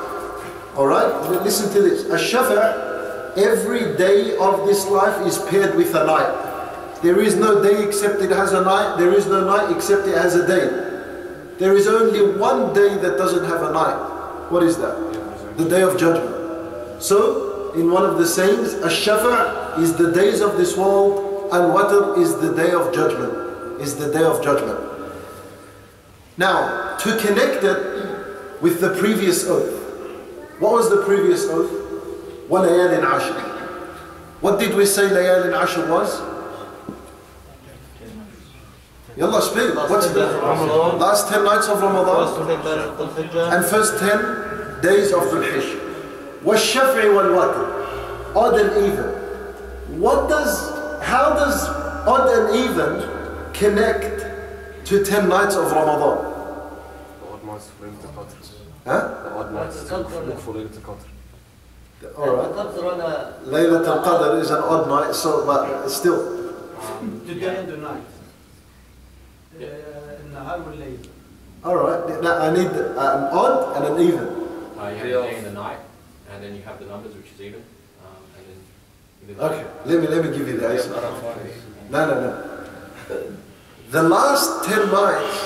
Alright? Listen to this. Ash-shafa' every day of this life is paired with a night. There is no day except it has a night. There is no night except it has a day. There is only one day that doesn't have a night. What is that? The day of judgment. So, in one of the sayings, Ash-Shafa' is the days of this world, and Watr is the day of judgment. Is the day of judgment. Now, to connect it with the previous oath. What was the previous oath? وَلَيَالٍ عَشْرٍ What did we say layal in Ashr was? Yalla speak. What's the last 10 nights of Ramadan? And first 10 days of Dhul Hijj. وَالشَّفْعِ وَالْوَتْرِ Odd and even. What does, how does odd and even connect to 10 nights of Ramadan? odd nights for Laylat al-Qadr. Huh? The odd nights look for Laylat al-Qadr. Alright. القدر أنا Laylat al-Qadr is an odd night, so but still. the day and the night uh, النهار والليل Alright, now I need an odd and an even. Uh, you have the day and the night, And then you have the numbers, which is even, um, and then. Okay, let me let me give you the answer. No, no, no. The last 10 nights,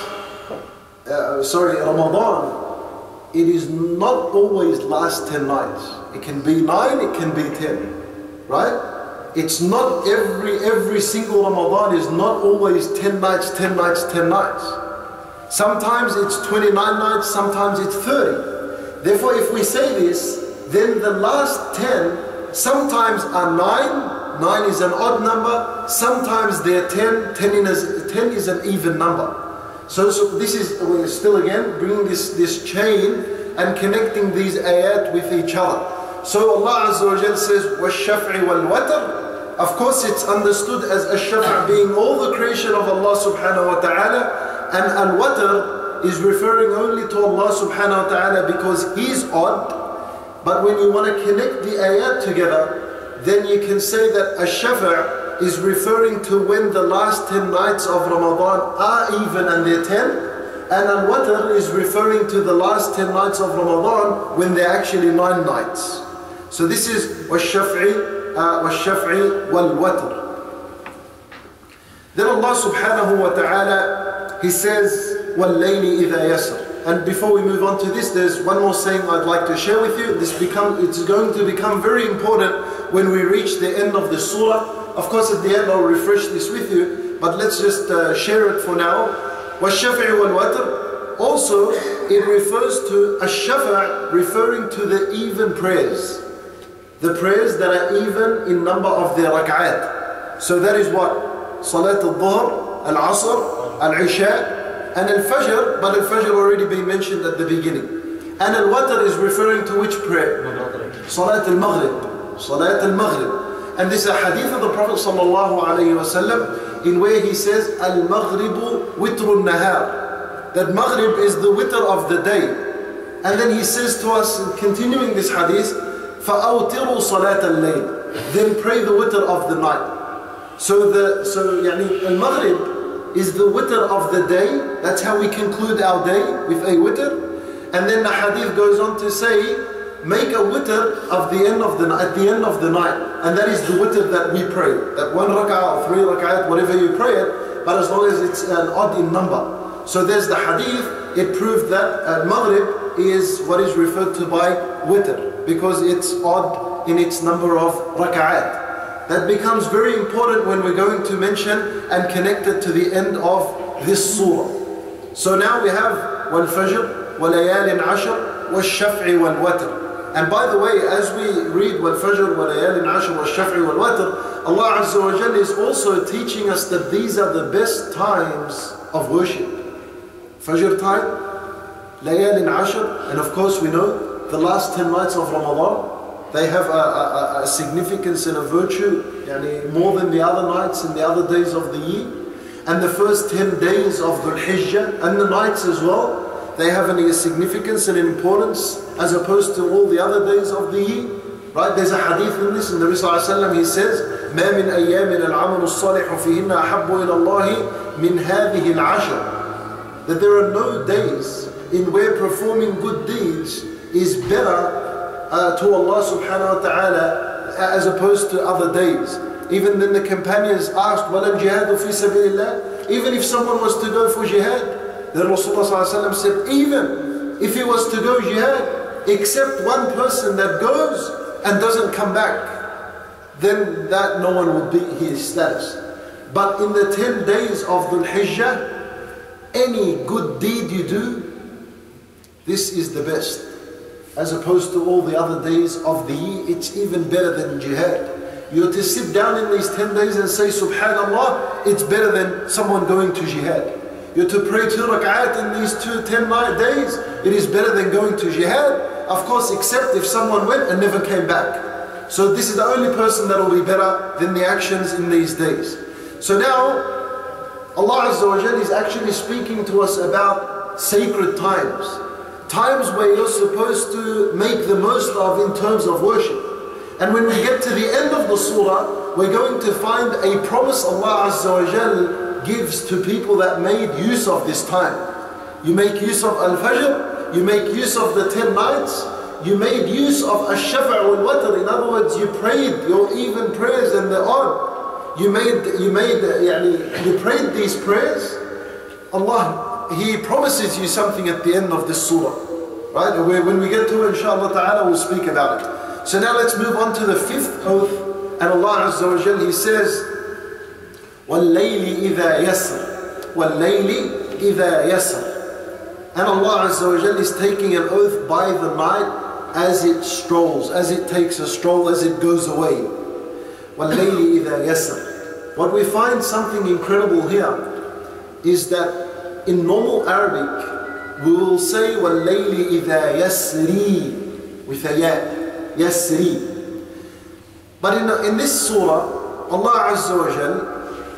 uh, sorry, Ramadan, it is not always last 10 nights. It can be 9, it can be 10. Right? It's not every every single Ramadan is not always 10 nights, 10 nights, 10 nights. Sometimes it's 29 nights, sometimes it's 30. Therefore, if we say this, then the last 10 sometimes are 9, 9 is an odd number, sometimes they're 10, 10 is, 10 is an even number. So, so this is, we're still again bringing this, this chain and connecting these ayat with each other. So Allah Azza wa Jal says, وَالشَّفْعِ وَالْوَتْرِ Of course it's understood as ash-shaf' being all the creation of Allah subhanahu wa ta'ala and al-watr is referring only to Allah subhanahu wa ta'ala because He's odd. But when you want to connect the ayat together, then you can say that ash-shaf' is referring to when the last 10 nights of Ramadan are even and they're 10. And al-watr is referring to the last 10 nights of Ramadan when they're actually 9 nights. So this is wash-shaf'i, uh, wash-shaf'i wal-watr. Then Allah subhanahu wa ta'ala, He says, وَاللَّيْلِ إِذَا يَسْرِ And before we move on to this, there's one more saying I'd like to share with you. This become, it's going to become very important when we reach the end of the surah. Of course, at the end I'll refresh this with you, but let's just uh, share it for now. وَالشَّفْعِ وَالْوَتْرِ Also, it refers to ash-shafa' referring to the even prayers. The prayers that are even in number of their rak'at. So that is what? Salat al-Dhuhr, al-Asr, al-Isha, and al-Fajr, but al-Fajr already been mentioned at the beginning. And al-Watr is referring to which prayer? Salat al-Maghrib. Salat al-Maghrib. And this is a hadith of the Prophet sallallahu alayhi wasallam in where he says, Al-Maghribu witrun nahar. That Maghrib is the witr of the day. And then he says to us, continuing this hadith, فَأَوْتِرُوا صَلَاةَ اللَّيْلِ Then pray the witr of the night. So the so yani al-Maghrib is the witr of the day. That's how we conclude our day with a witr. And then the hadith goes on to say, make a witr of the end of the at the end of the night, and that is the witr that we pray. That one rak'ah or three rak'ahs, whatever you pray it, but as long as it's an odd in number. So there's the hadith. It proved that uh, Maghrib is what is referred to by witr because it's odd in its number of rak'at. That becomes very important when we're going to mention and connect it to the end of this surah. So now we have wal fajr, wal layalin ashr, wal shaf'i wal watr. And by the way, as we read wal fajr, wal layalin ashr, wal shaf'i wal watr, Allah Azza wa Jalla is also teaching us that these are the best times of worship. Fajr time, layalin ashr, and of course we know the last 10 nights of Ramadan, they have a, a, a significance and a virtue yani, more than the other nights and the other days of the year. And the first 10 days of Dhul Hijjah and the nights as well, they have a significance and importance as opposed to all the other days of the year. Right? There's a hadith in this, and the Rasul he says, ما من أيام العمل الصالح فيهن أحب إلى الله من هذه العشر. That there are no days in where performing good deeds is better uh, to Allah subhanahu wa ta'ala uh, as opposed to other days. Even then the companions asked, وَلَمْ جِهَادُ فِي سَبِيلِ اللَّهِ Even if someone was to go for jihad, then Rasulullah said, even if he was to go jihad, except one person that goes and doesn't come back, then that no one would be his status. But in the 10 days of Dhul Hijjah, any good deed you do, this is the best. As opposed to all the other days of the year, it's even better than jihad. You're to sit down in these 10 days and say, Subhanallah, it's better than someone going to jihad. You're to pray two rak'at in these two 10 night days, it is better than going to jihad. Of course, except if someone went and never came back. So this is the only person that will be better than the actions in these days. So now, Allah Azza wa is actually speaking to us about sacred times Times where you're supposed to make the most of in terms of worship. And when we get to the end of the surah, we're going to find a promise Allah Azza wa Jal gives to people that made use of this time. You make use of Al-Fajr, you make use of the 10 nights, you made use of Ash-Shafa' wal-Watr. In other words, you prayed your even prayers and the odd. You made, you made, يعني, you prayed these prayers. Allah, He promises you something at the end of this surah. Right? When we get to it, inshallah ta'ala, we'll speak about it. So now let's move on to the fifth oath. And Allah Azza wa Jal, He says, وَاللَّيْلِ إِذَا يَسْرِ وَاللَّيْلِ إِذَا يَسْرِ And Allah Azza wa Jal is taking an oath by the night as it strolls, as it takes a stroll, as it goes away. وَاللَّيْلِ إِذَا يَسْرِ What we find something incredible here is that in normal Arabic, we will say وَاللَّيْلِ إِذَا يَسْرِي with a ya, يَسْرِي but in, in this surah, Allah Azza wa Jal,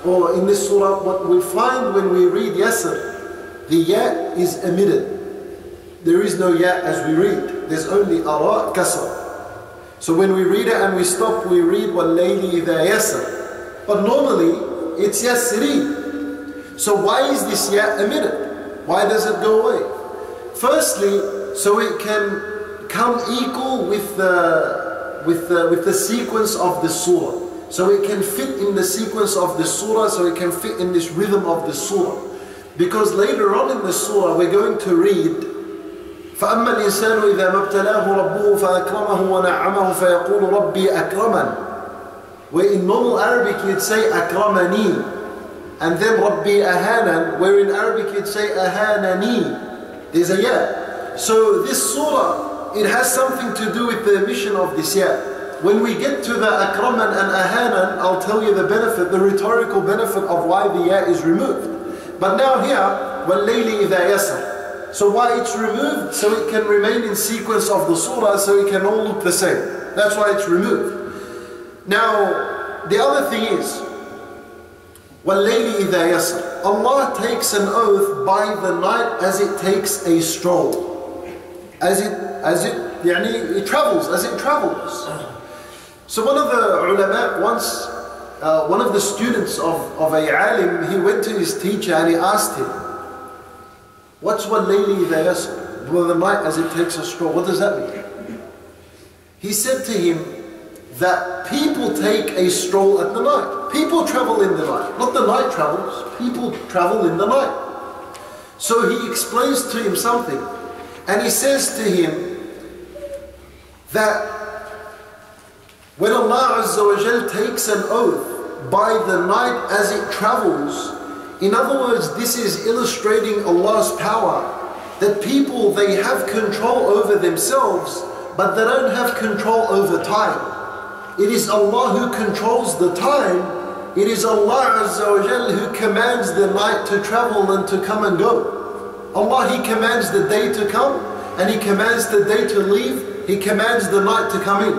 or in this surah, what we find when we read Yasr, the ya is omitted. There is no ya as we read. There's only ara kasr. So when we read it and we stop, we read وَاللَّيْلِ إِذَا يَسْرِ But normally, it's yasri. So why is this ya omitted? Why does it go away? Firstly, so it can come equal with the with the, with the sequence of the surah. So it can fit in the sequence of the surah, so it can fit in this rhythm of the surah. Because later on in the surah, we're going to read فأما الإنسان إذا ما ابتلاه ربه فأكرمه ونعمه فيقول ربي أكرمن Where in normal Arabic you'd say أكرمني and then ربي أهانا where in Arabic you'd say أهانني There's a ya. So this surah it has something to do with the mission of this year. When we get to the akraman and ahanan, I'll tell you the benefit, the rhetorical benefit of why the ya is removed. But now here, وَاللَّيْلِ إِذَا يَسَرْ So why it's removed? So it can remain in sequence of the surah, so it can all look the same. That's why it's removed. Now, the other thing is, وَاللَّيْلِ إِذَا يَسَرْ Allah takes an oath by the night as it takes a stroll. As it as it, يعني, it travels, as it travels. So one of the ulama once, uh, one of the students of, of a alim, he went to his teacher and he asked him, what's one layli idha Well, the night as it takes a stroll, what does that mean? He said to him that people take a stroll at the night. People travel in the night. Not the night travels, people travel in the night. So he explains to him something and he says to him that when Allah Azza wa Jal takes an oath by the night as it travels, in other words, this is illustrating Allah's power. That people, they have control over themselves, but they don't have control over time. It is Allah who controls the time. It is Allah Azza wa Jal who commands the night to travel and to come and go. Allah, He commands the day to come and He commands the day to leave. He commands the night to come in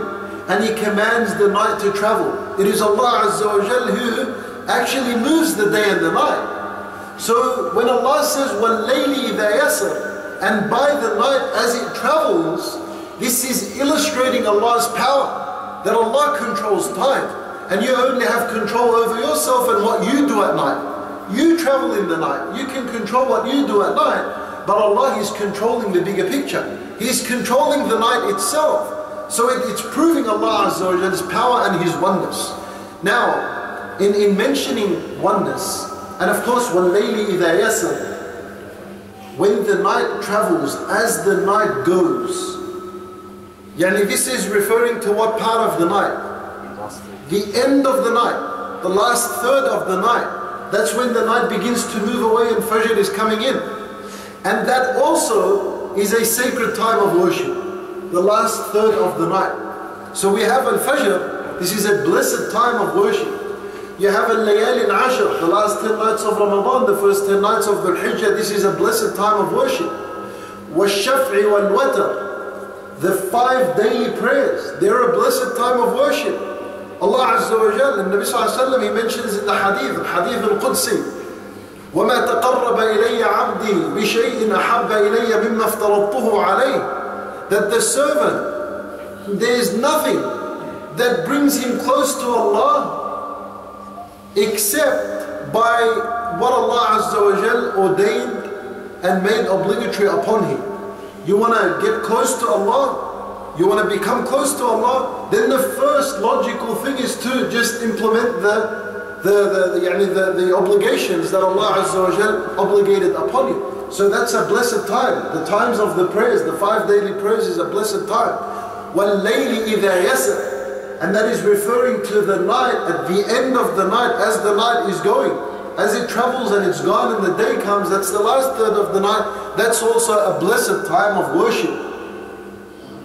and He commands the night to travel. It is Allah Azza wa Jal who actually moves the day and the night. So when Allah says, وَاللَّيْلِ إِذَا يَسَرْ And by the night as it travels, this is illustrating Allah's power. That Allah controls time. And you only have control over yourself and what you do at night. You travel in the night. You can control what you do at night. But Allah is controlling the bigger picture. He's controlling the night itself. So it, it's proving Allah Azza wa Jall's power and His oneness. Now, in, in mentioning oneness, and of course, وَاللَّيْلِ إِذَا يَسَرْ When the night travels, as the night goes, Yani this is referring to what part of the night? the end of the night, the last third of the night, that's when the night begins to move away and Fajr is coming in. And that also is a sacred time of worship, the last third of the night. So we have Al-Fajr, this is a blessed time of worship. You have Al-Layali Al-Ashr, the last 10 nights of Ramadan, the first 10 nights of Dhul Hijjah, this is a blessed time of worship. Washafe and Wata, The five daily prayers, they're a blessed time of worship. Allah Azza wa Jal, and Nabi Sallallahu Alaihi Wasallam, he mentions in the hadith, the hadith al-Qudsi, وما تقرب إلي عبدي بشيء أحب إلي مما افترضته عليه that the servant there is nothing that brings him close to Allah except by what Allah Azza wa Jal ordained and made obligatory upon him you want to get close to Allah you want to become close to Allah then the first logical thing is to just implement the the, the, the, يعني the, the obligations that Allah Azza wa Jal obligated upon you. So that's a blessed time. The times of the prayers, the five daily prayers is a blessed time. وَاللَّيْلِ إِذَا يَسَرْ And that is referring to the night, at the end of the night, as the night is going. As it travels and it's gone and the day comes, that's the last third of the night. That's also a blessed time of worship.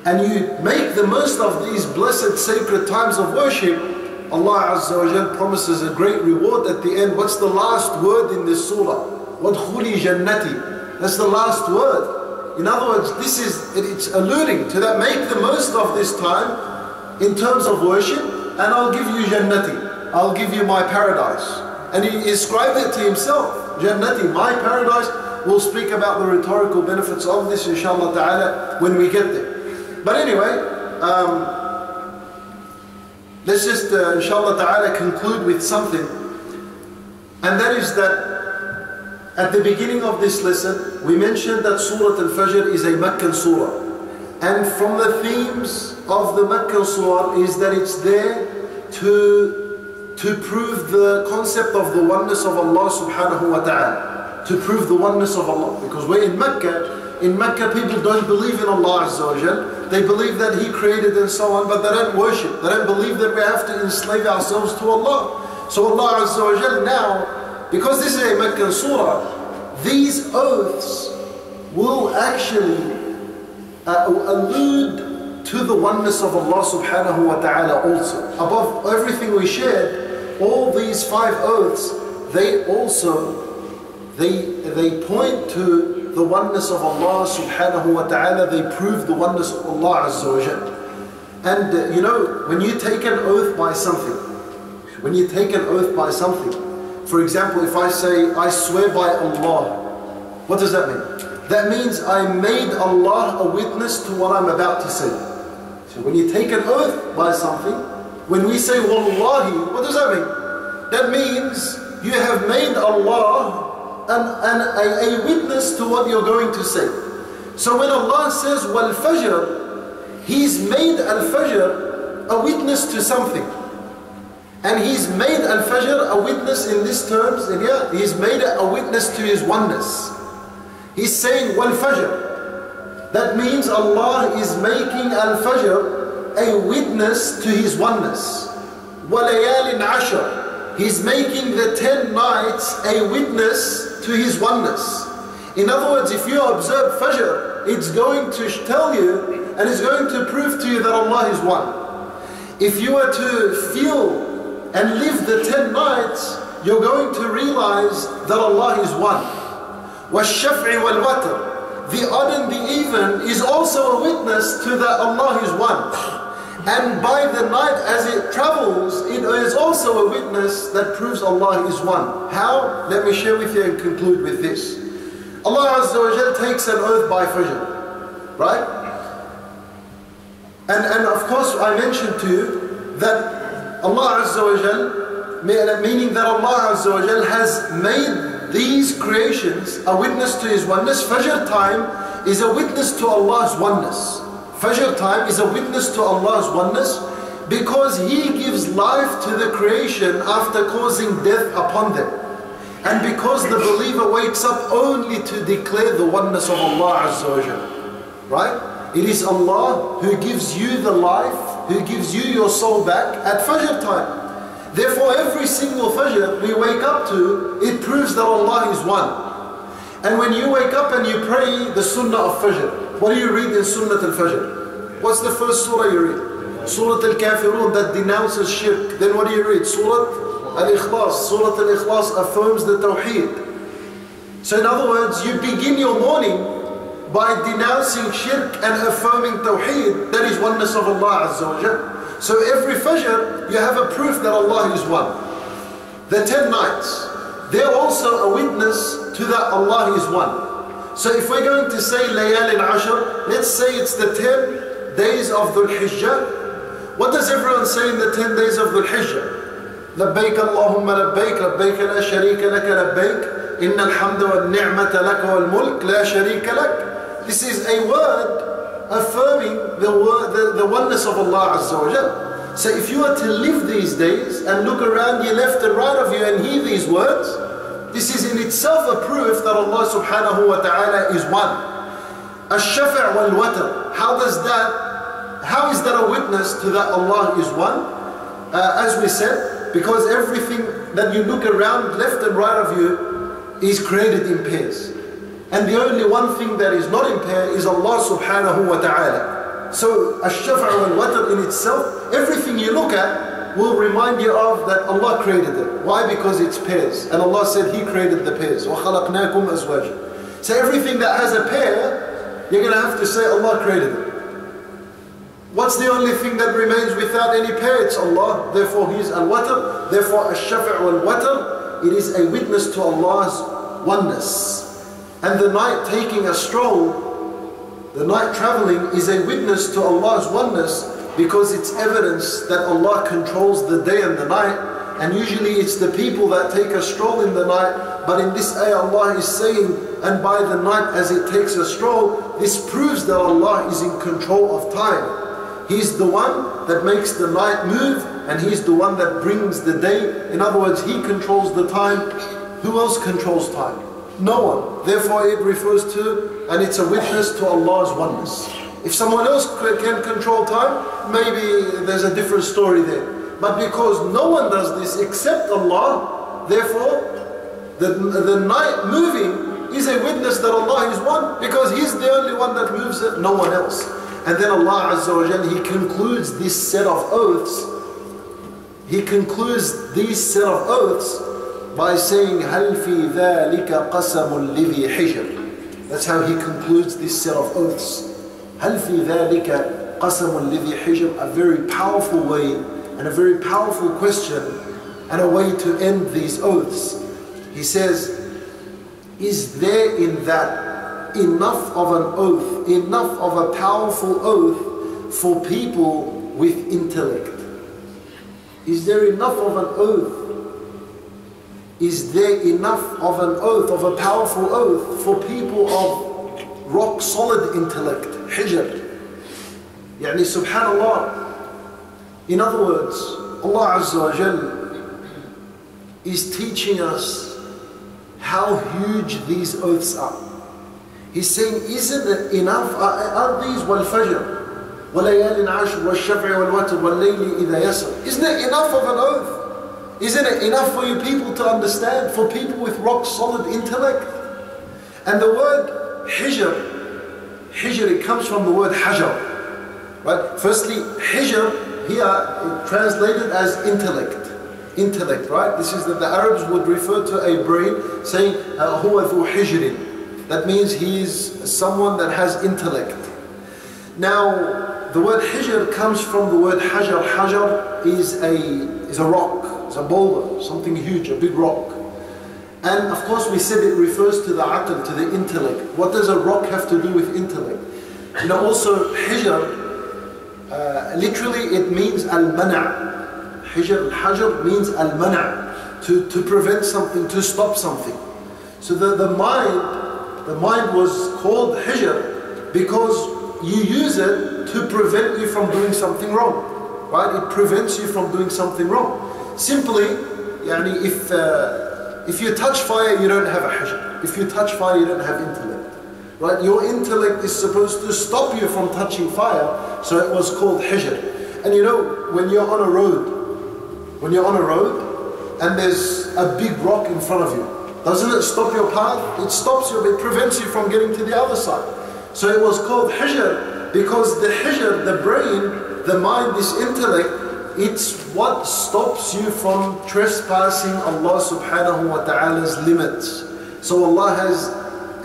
And you make the most of these blessed sacred times of worship, Allah Azza wa Jal promises a great reward at the end. What's the last word in this surah? وَادْخُلِي جَنَّتِي That's the last word. In other words, this is it's alluding to that. Make the most of this time in terms of worship, and I'll give you Jannati. I'll give you my paradise. And he ascribed it to himself. Jannati, my paradise. We'll speak about the rhetorical benefits of this, inshallah ta'ala, when we get there. But anyway, um, Let's just, uh, inshallah ta'ala, conclude with something. And that is that at the beginning of this lesson, we mentioned that Surah Al-Fajr is a Meccan surah. And from the themes of the Meccan surah is that it's there to, to prove the concept of the oneness of Allah subhanahu wa ta'ala. To prove the oneness of Allah. Because we're in Mecca, in Mecca, people don't believe in Allah Azza wa. They believe that He created and so on, but they don't worship. They don't believe that we have to enslave ourselves to Allah. So Allah Azza wa Jal now, because this is a Meccan surah, these oaths will actually uh, allude to the oneness of Allah subhanahu wa ta'ala also. Above everything we shared, all these five oaths, they also, they, they point to the oneness of Allah subhanahu wa ta'ala, they prove the oneness of Allah azza wa jal. And uh, you know, when you take an oath by something, when you take an oath by something, for example, if I say, I swear by Allah, what does that mean? That means I made Allah a witness to what I'm about to say. So when you take an oath by something, when we say Wallahi, what does that mean? That means you have made Allah an, an, a, a witness to what you're going to say. So when Allah says wal fajr, He's made al fajr a witness to something. And He's made al fajr a witness in these terms, and yeah, He's made a witness to His oneness. He's saying wal fajr. That means Allah is making al fajr a witness to His oneness. Walayalin ashar. He's making the ten nights a witness to His oneness. In other words, if you observe Fajr, it's going to tell you and it's going to prove to you that Allah is one. If you were to feel and live the ten nights, you're going to realize that Allah is one. وَالشَّفْعِ وَالْوَتْرِ The odd and the even is also a witness to that Allah is one. And by the night as it travels, it is also a witness that proves Allah is one. How? Let me share with you and conclude with this. Allah Azza wa takes an oath by Fajr. Right? And, and of course I mentioned to you that Allah Azza wa Jal, meaning that Allah Azza wa Jal has made these creations a witness to His oneness. Fajr time is a witness to Allah's oneness. Fajr time is a witness to Allah's oneness because He gives life to the creation after causing death upon them. And because the believer wakes up only to declare the oneness of Allah Azza wa. Right? It is Allah who gives you the life, who gives you your soul back at Fajr time. Therefore, every single Fajr we wake up to, it proves that Allah is one. And when you wake up and you pray the Sunnah of Fajr, what do you read in Sunnah al-Fajr? What's the first surah you read? Surah Al-Kafirun that denounces shirk. Then what do you read? Surah Al-Ikhlas. Surah Al-Ikhlas affirms the Tawheed. So in other words, you begin your morning by denouncing shirk and affirming Tawheed. That is oneness of Allah Azza wa Jal. So every Fajr, you have a proof that Allah is one. The ten nights, they're also a witness to that Allah is one. So if we're going to say Layal al-Ashr, let's say it's the 10 days of Dhul Hijjah. What does everyone say in the 10 days of Dhul Hijjah? لبيك اللهم لبيك لبيك لا شريك لك لبيك إن الحمد والنعمة لك والملك لا شريك لك This is a word affirming the, word, the, the oneness of Allah Azza wa Jal. So if you are to live these days and look around you left and right of you and hear these words, this is in itself a proof that Allah subhanahu wa ta'ala is one. Ash-shafi' wal-watr. How does that, how is that a witness to that Allah is one? Uh, as we said, because everything that you look around left and right of you is created in pairs. And the only one thing that is not in pair is Allah subhanahu wa ta'ala. So ash-shafa' wal-watr in itself, everything you look at will remind you of that Allah created it. Why? Because it's pairs. And Allah said He created the pairs. وَخَلَقْنَاكُمْ أَزْوَاجًا So everything that has a pair, you're going to have to say Allah created it. What's the only thing that remains without any pair? It's Allah. Therefore He is al-watr. Therefore ash-shafi' wal-watr, it is a witness to Allah's oneness. And the night taking a stroll, the night traveling is a witness to Allah's oneness because it's evidence that Allah controls the day and the night. And usually it's the people that take a stroll in the night. But in this ayah Allah is saying, and by the night as it takes a stroll, this proves that Allah is in control of time. He's the one that makes the night move and He's the one that brings the day. In other words, He controls the time. Who else controls time? No one. Therefore it refers to, and it's a witness to Allah's oneness. If someone else can control time, maybe there's a different story there. But because no one does this except Allah, therefore the, the night moving is a witness that Allah is one because He's the only one that moves it, no one else. And then Allah Azza wa Jalla, He concludes this set of oaths. He concludes these set of oaths by saying, هَلْ فِي ذَلِكَ قَسَمٌ لِذِي حِجْرٍ That's how He concludes this set of oaths. هل في ذلك قسم الذي حجر a very powerful way and a very powerful question and a way to end these oaths. He says, is there in that enough of an oath, enough of a powerful oath for people with intellect? Is there enough of an oath? Is there enough of an oath, of a powerful oath for people of rock solid intellect? Hijr. Yani subhanallah. In other words, Allah Azza wa Jal is teaching us how huge these oaths are. He's saying, isn't it enough? Are, are these wal fajr? وَلَيَالٍ عَشْرٍ وَالشَّفْعِ وَالْوَتْرِ وَاللَّيْلِ إِذَا يَسْرٍ Isn't it enough of an oath? Isn't it enough for you people to understand, for people with rock solid intellect? And the word hijr Hijr, it comes from the word hajar. Right? Firstly, hijr here translated as intellect. Intellect, right? This is that the Arabs would refer to a brain saying, huwa dhu hijrin. that means he is someone that has intellect. Now, the word hijr comes from the word hajar. Hajar is a, is a rock, it's a boulder, something huge, a big rock. And of course we said it refers to the aql, to the intellect. What does a rock have to do with intellect? You know also hijr, uh, literally it means al-mana' Hijr, hajar means al-mana' to, to prevent something, to stop something. So the, the mind, the mind was called hijr because you use it to prevent you from doing something wrong. Right? It prevents you from doing something wrong. Simply, yani if, uh, if you touch fire, you don't have a hijr. If you touch fire, you don't have intellect. Right? Your intellect is supposed to stop you from touching fire, so it was called hijr. And you know, when you're on a road, when you're on a road, and there's a big rock in front of you, doesn't it stop your path? It stops you, it prevents you from getting to the other side. So it was called hijr because the hijr, the brain, the mind, this intellect, it's what stops you from trespassing Allah subhanahu wa ta'ala's limits. So Allah has,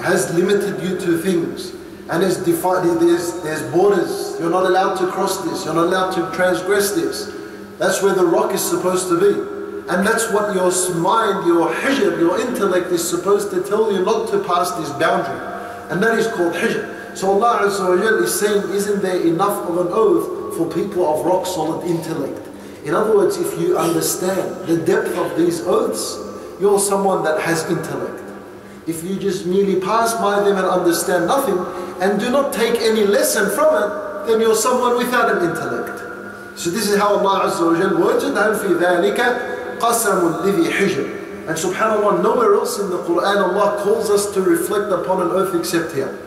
has limited you to things and has defined, there's, there's borders. You're not allowed to cross this, you're not allowed to transgress this. That's where the rock is supposed to be. And that's what your mind, your hijr, your intellect is supposed to tell you not to pass this boundary. And that is called hijr. So Allah Azza is saying, isn't there enough of an oath for people of rock solid intellect? In other words, if you understand the depth of these oaths, you're someone that has intellect. If you just merely pass by them and understand nothing, and do not take any lesson from it, then you're someone without an intellect. So this is how Allah Azza wa Jal, وَجَدْهَا قسم لذي حجر. And subhanAllah, nowhere else in the Quran Allah calls us to reflect upon an oath except here.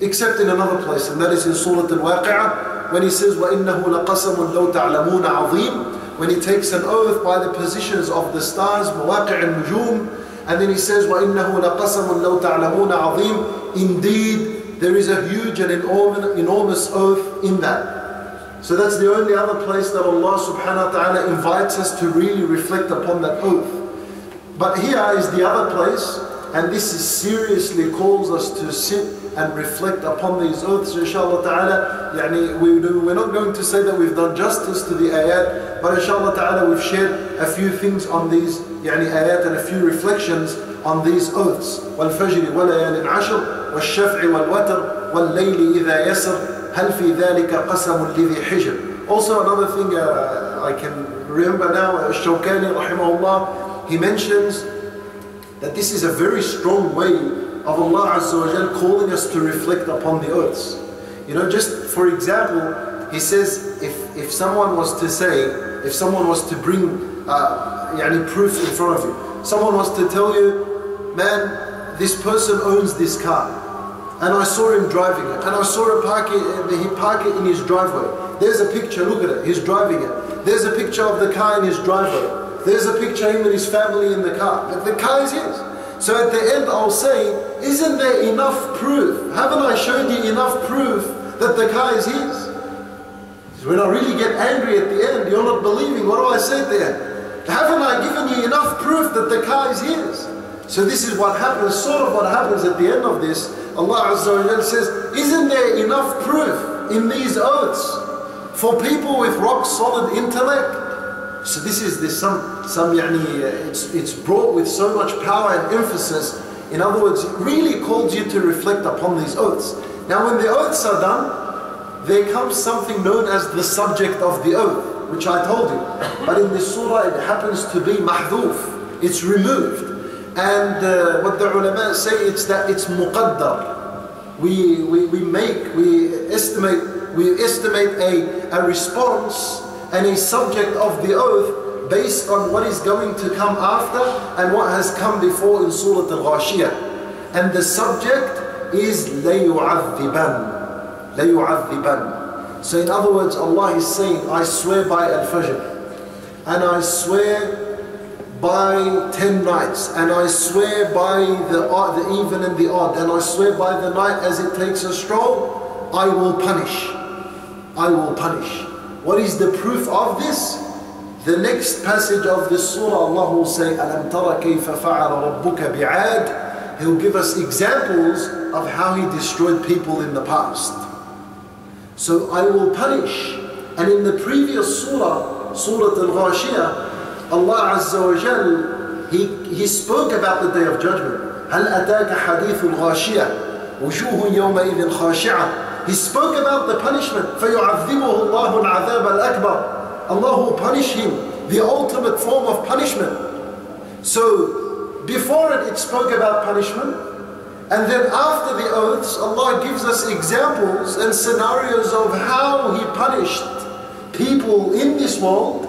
Except in another place, and that is in Surah Al-Waqi'ah, when he says, وَإِنَّهُ لَقَسَمٌ لَوْ تَعْلَمُونَ عَظِيمٌ When he takes an oath by the positions of the stars, مواقع النجوم, and then he says, وَإِنَّهُ لَقَسَمٌ لَوْ تَعْلَمُونَ عَظِيمٌ Indeed, there is a huge and enormous oath in that. So that's the only other place that Allah subhanahu wa ta'ala invites us to really reflect upon that oath. But here is the other place, and this is seriously calls us to sit and reflect upon these oaths, inshallah ta'ala. Yani we do, we're not going to say that we've done justice to the ayat, but inshallah ta'ala we've shared a few things on these yani ayat and a few reflections on these oaths. وَالْفَجْرِ وَلَيَالٍ عَشْرٍ وَالشَّفْعِ وَالْوَتْرِ وَاللَّيْلِ إِذَا يَسْرٍ هَلْ فِي ذَلِكَ قَسَمٌ لِذِي حِجْرٍ Also another thing uh, I can remember now, uh, Shawkani rahimahullah, he mentions that this is a very strong way of Allah Azza wa Jal calling us to reflect upon the oaths. You know, just for example, he says if, if someone was to say, if someone was to bring uh, yani proof in front of you, someone was to tell you, man, this person owns this car, and I saw him driving it, and I saw him park it, uh, he park it in his driveway. There's a picture, look at it, he's driving it. There's a picture of the car in his driveway. There's a picture of him and his family in the car. But the car is his. So at the end I'll say, isn't there enough proof? Haven't I showed you enough proof that the car is his? When I really get angry at the end, you're not believing. What do I say there? Haven't I given you enough proof that the car is his? So this is what happens, sort of what happens at the end of this. Allah Azza wa says, isn't there enough proof in these oaths for people with rock solid intellect? So this is this some some yani, uh, it's it's brought with so much power and emphasis. In other words, it really calls you to reflect upon these oaths. Now, when the oaths are done, there comes something known as the subject of the oath, which I told you. But in this surah, it happens to be mahdoof. It's removed. And uh, what the ulama say, it's that it's muqaddar. We, we, we make, we estimate, we estimate a, a response and a subject of the oath based on what is going to come after and what has come before in Surah Al-Ghashiyah. And the subject is لَيُعَذِّبًا لَيُعَذِّبًا So in other words, Allah is saying, I swear by Al-Fajr, and I swear by ten nights, and I swear by the, odd, the even and the odd, and I swear by the night as it takes a stroll, I will punish. I will punish. What is the proof of this? The next passage of this surah, Allah will say, أَلَمْ تَرَ كَيْفَ فَعَلَ رَبُّكَ بِعَادٍ He'll give us examples of how He destroyed people in the past. So I will punish. And in the previous surah, Surah Al-Ghashiyah, Allah Azza wa Jal, he, he spoke about the day of judgment. هَلْ أَتَاكَ حَدِيثُ الْغَاشِيَةِ وُجُوهٌ يَوْمَئِذٍ خَاشِعَةٌ he spoke about the punishment. فَيُعَذِّبُهُ اللَّهُ الْعَذَابَ الْأَكْبَرِ Allah will punish him, the ultimate form of punishment. So, before it, it spoke about punishment. And then after the oaths, Allah gives us examples and scenarios of how He punished people in this world.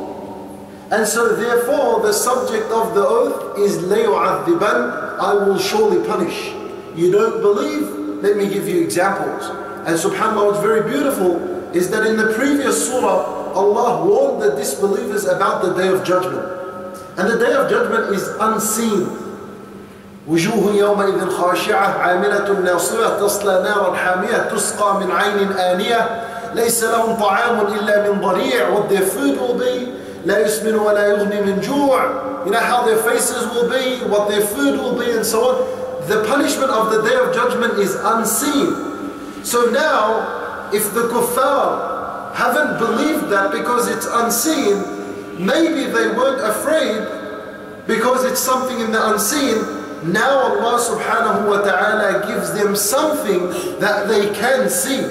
And so therefore the subject of the oath is لَيُعَذِّبَنْ I will surely punish. You don't believe? Let me give you examples. And subhanAllah what's very beautiful is that in the previous surah, Allah warned the disbelievers about the day of judgment. And the day of judgment is unseen. وجوه يومئذ خاشعة عاملة ناصبة تصلى نارا حامية تسقى من عين آنية ليس لهم طعام إلا من ضريع what their food will be لا يسمن ولا يغني من جوع you know how their faces will be what their food will be and so on the punishment of the day of judgment is unseen so now if the kuffar haven't believed that because it's unseen maybe they weren't afraid because it's something in the unseen now Allah subhanahu wa ta'ala gives them something that they can see.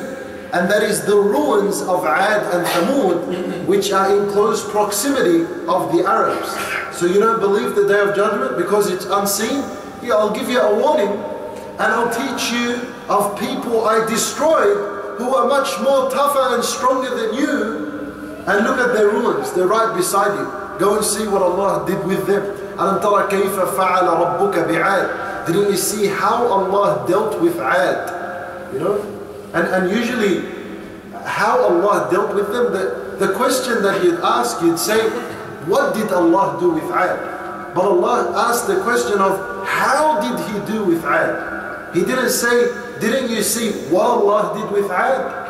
And that is the ruins of Ad and Thamud, which are in close proximity of the Arabs. So you don't believe the day of judgment because it's unseen? Yeah, I'll give you a warning and I'll teach you of people I destroyed who are much more tougher and stronger than you. And look at their ruins, they're right beside you. Go and see what Allah did with them. ألم ترى كيف فعل ربك بعاد Didn't you see how Allah dealt with Ad? You know? And, and usually how Allah dealt with them, the, the question that you'd ask, you'd say, what did Allah do with Ad? But Allah asked the question of how did He do with Ad? He didn't say, didn't you see what Allah did with Ad?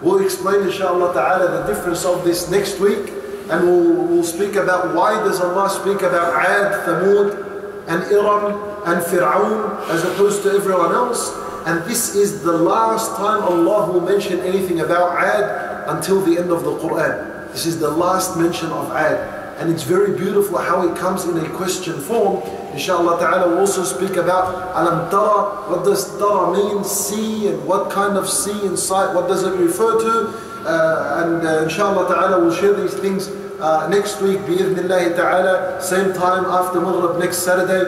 We'll explain inshallah ta'ala the difference of this next week and we'll, we'll speak about why does Allah speak about Ad, Thamud and Iram and Fir'aun as opposed to everyone else and this is the last time Allah will mention anything about Ad until the end of the Quran. This is the last mention of Ad and it's very beautiful how it comes in a question form. Inshallah ta'ala we'll also speak about Alam Tara, what does Tara mean, see and what kind of see and sight, what does it refer to? Uh, and uh, inshallah ta'ala we'll share these things uh, next week bi'idhnillahi ta'ala same time after Maghrib next Saturday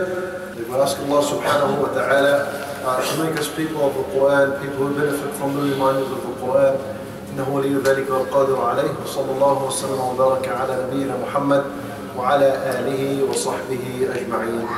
we ask Allah subhanahu wa ta'ala to make us people of the Quran people who benefit from the reminders of the Quran. إنه ولي ذلك والقادر عليه. وصلى الله وسلم وبارك على نبينا محمد وعلى آله وصحبه أجمعين.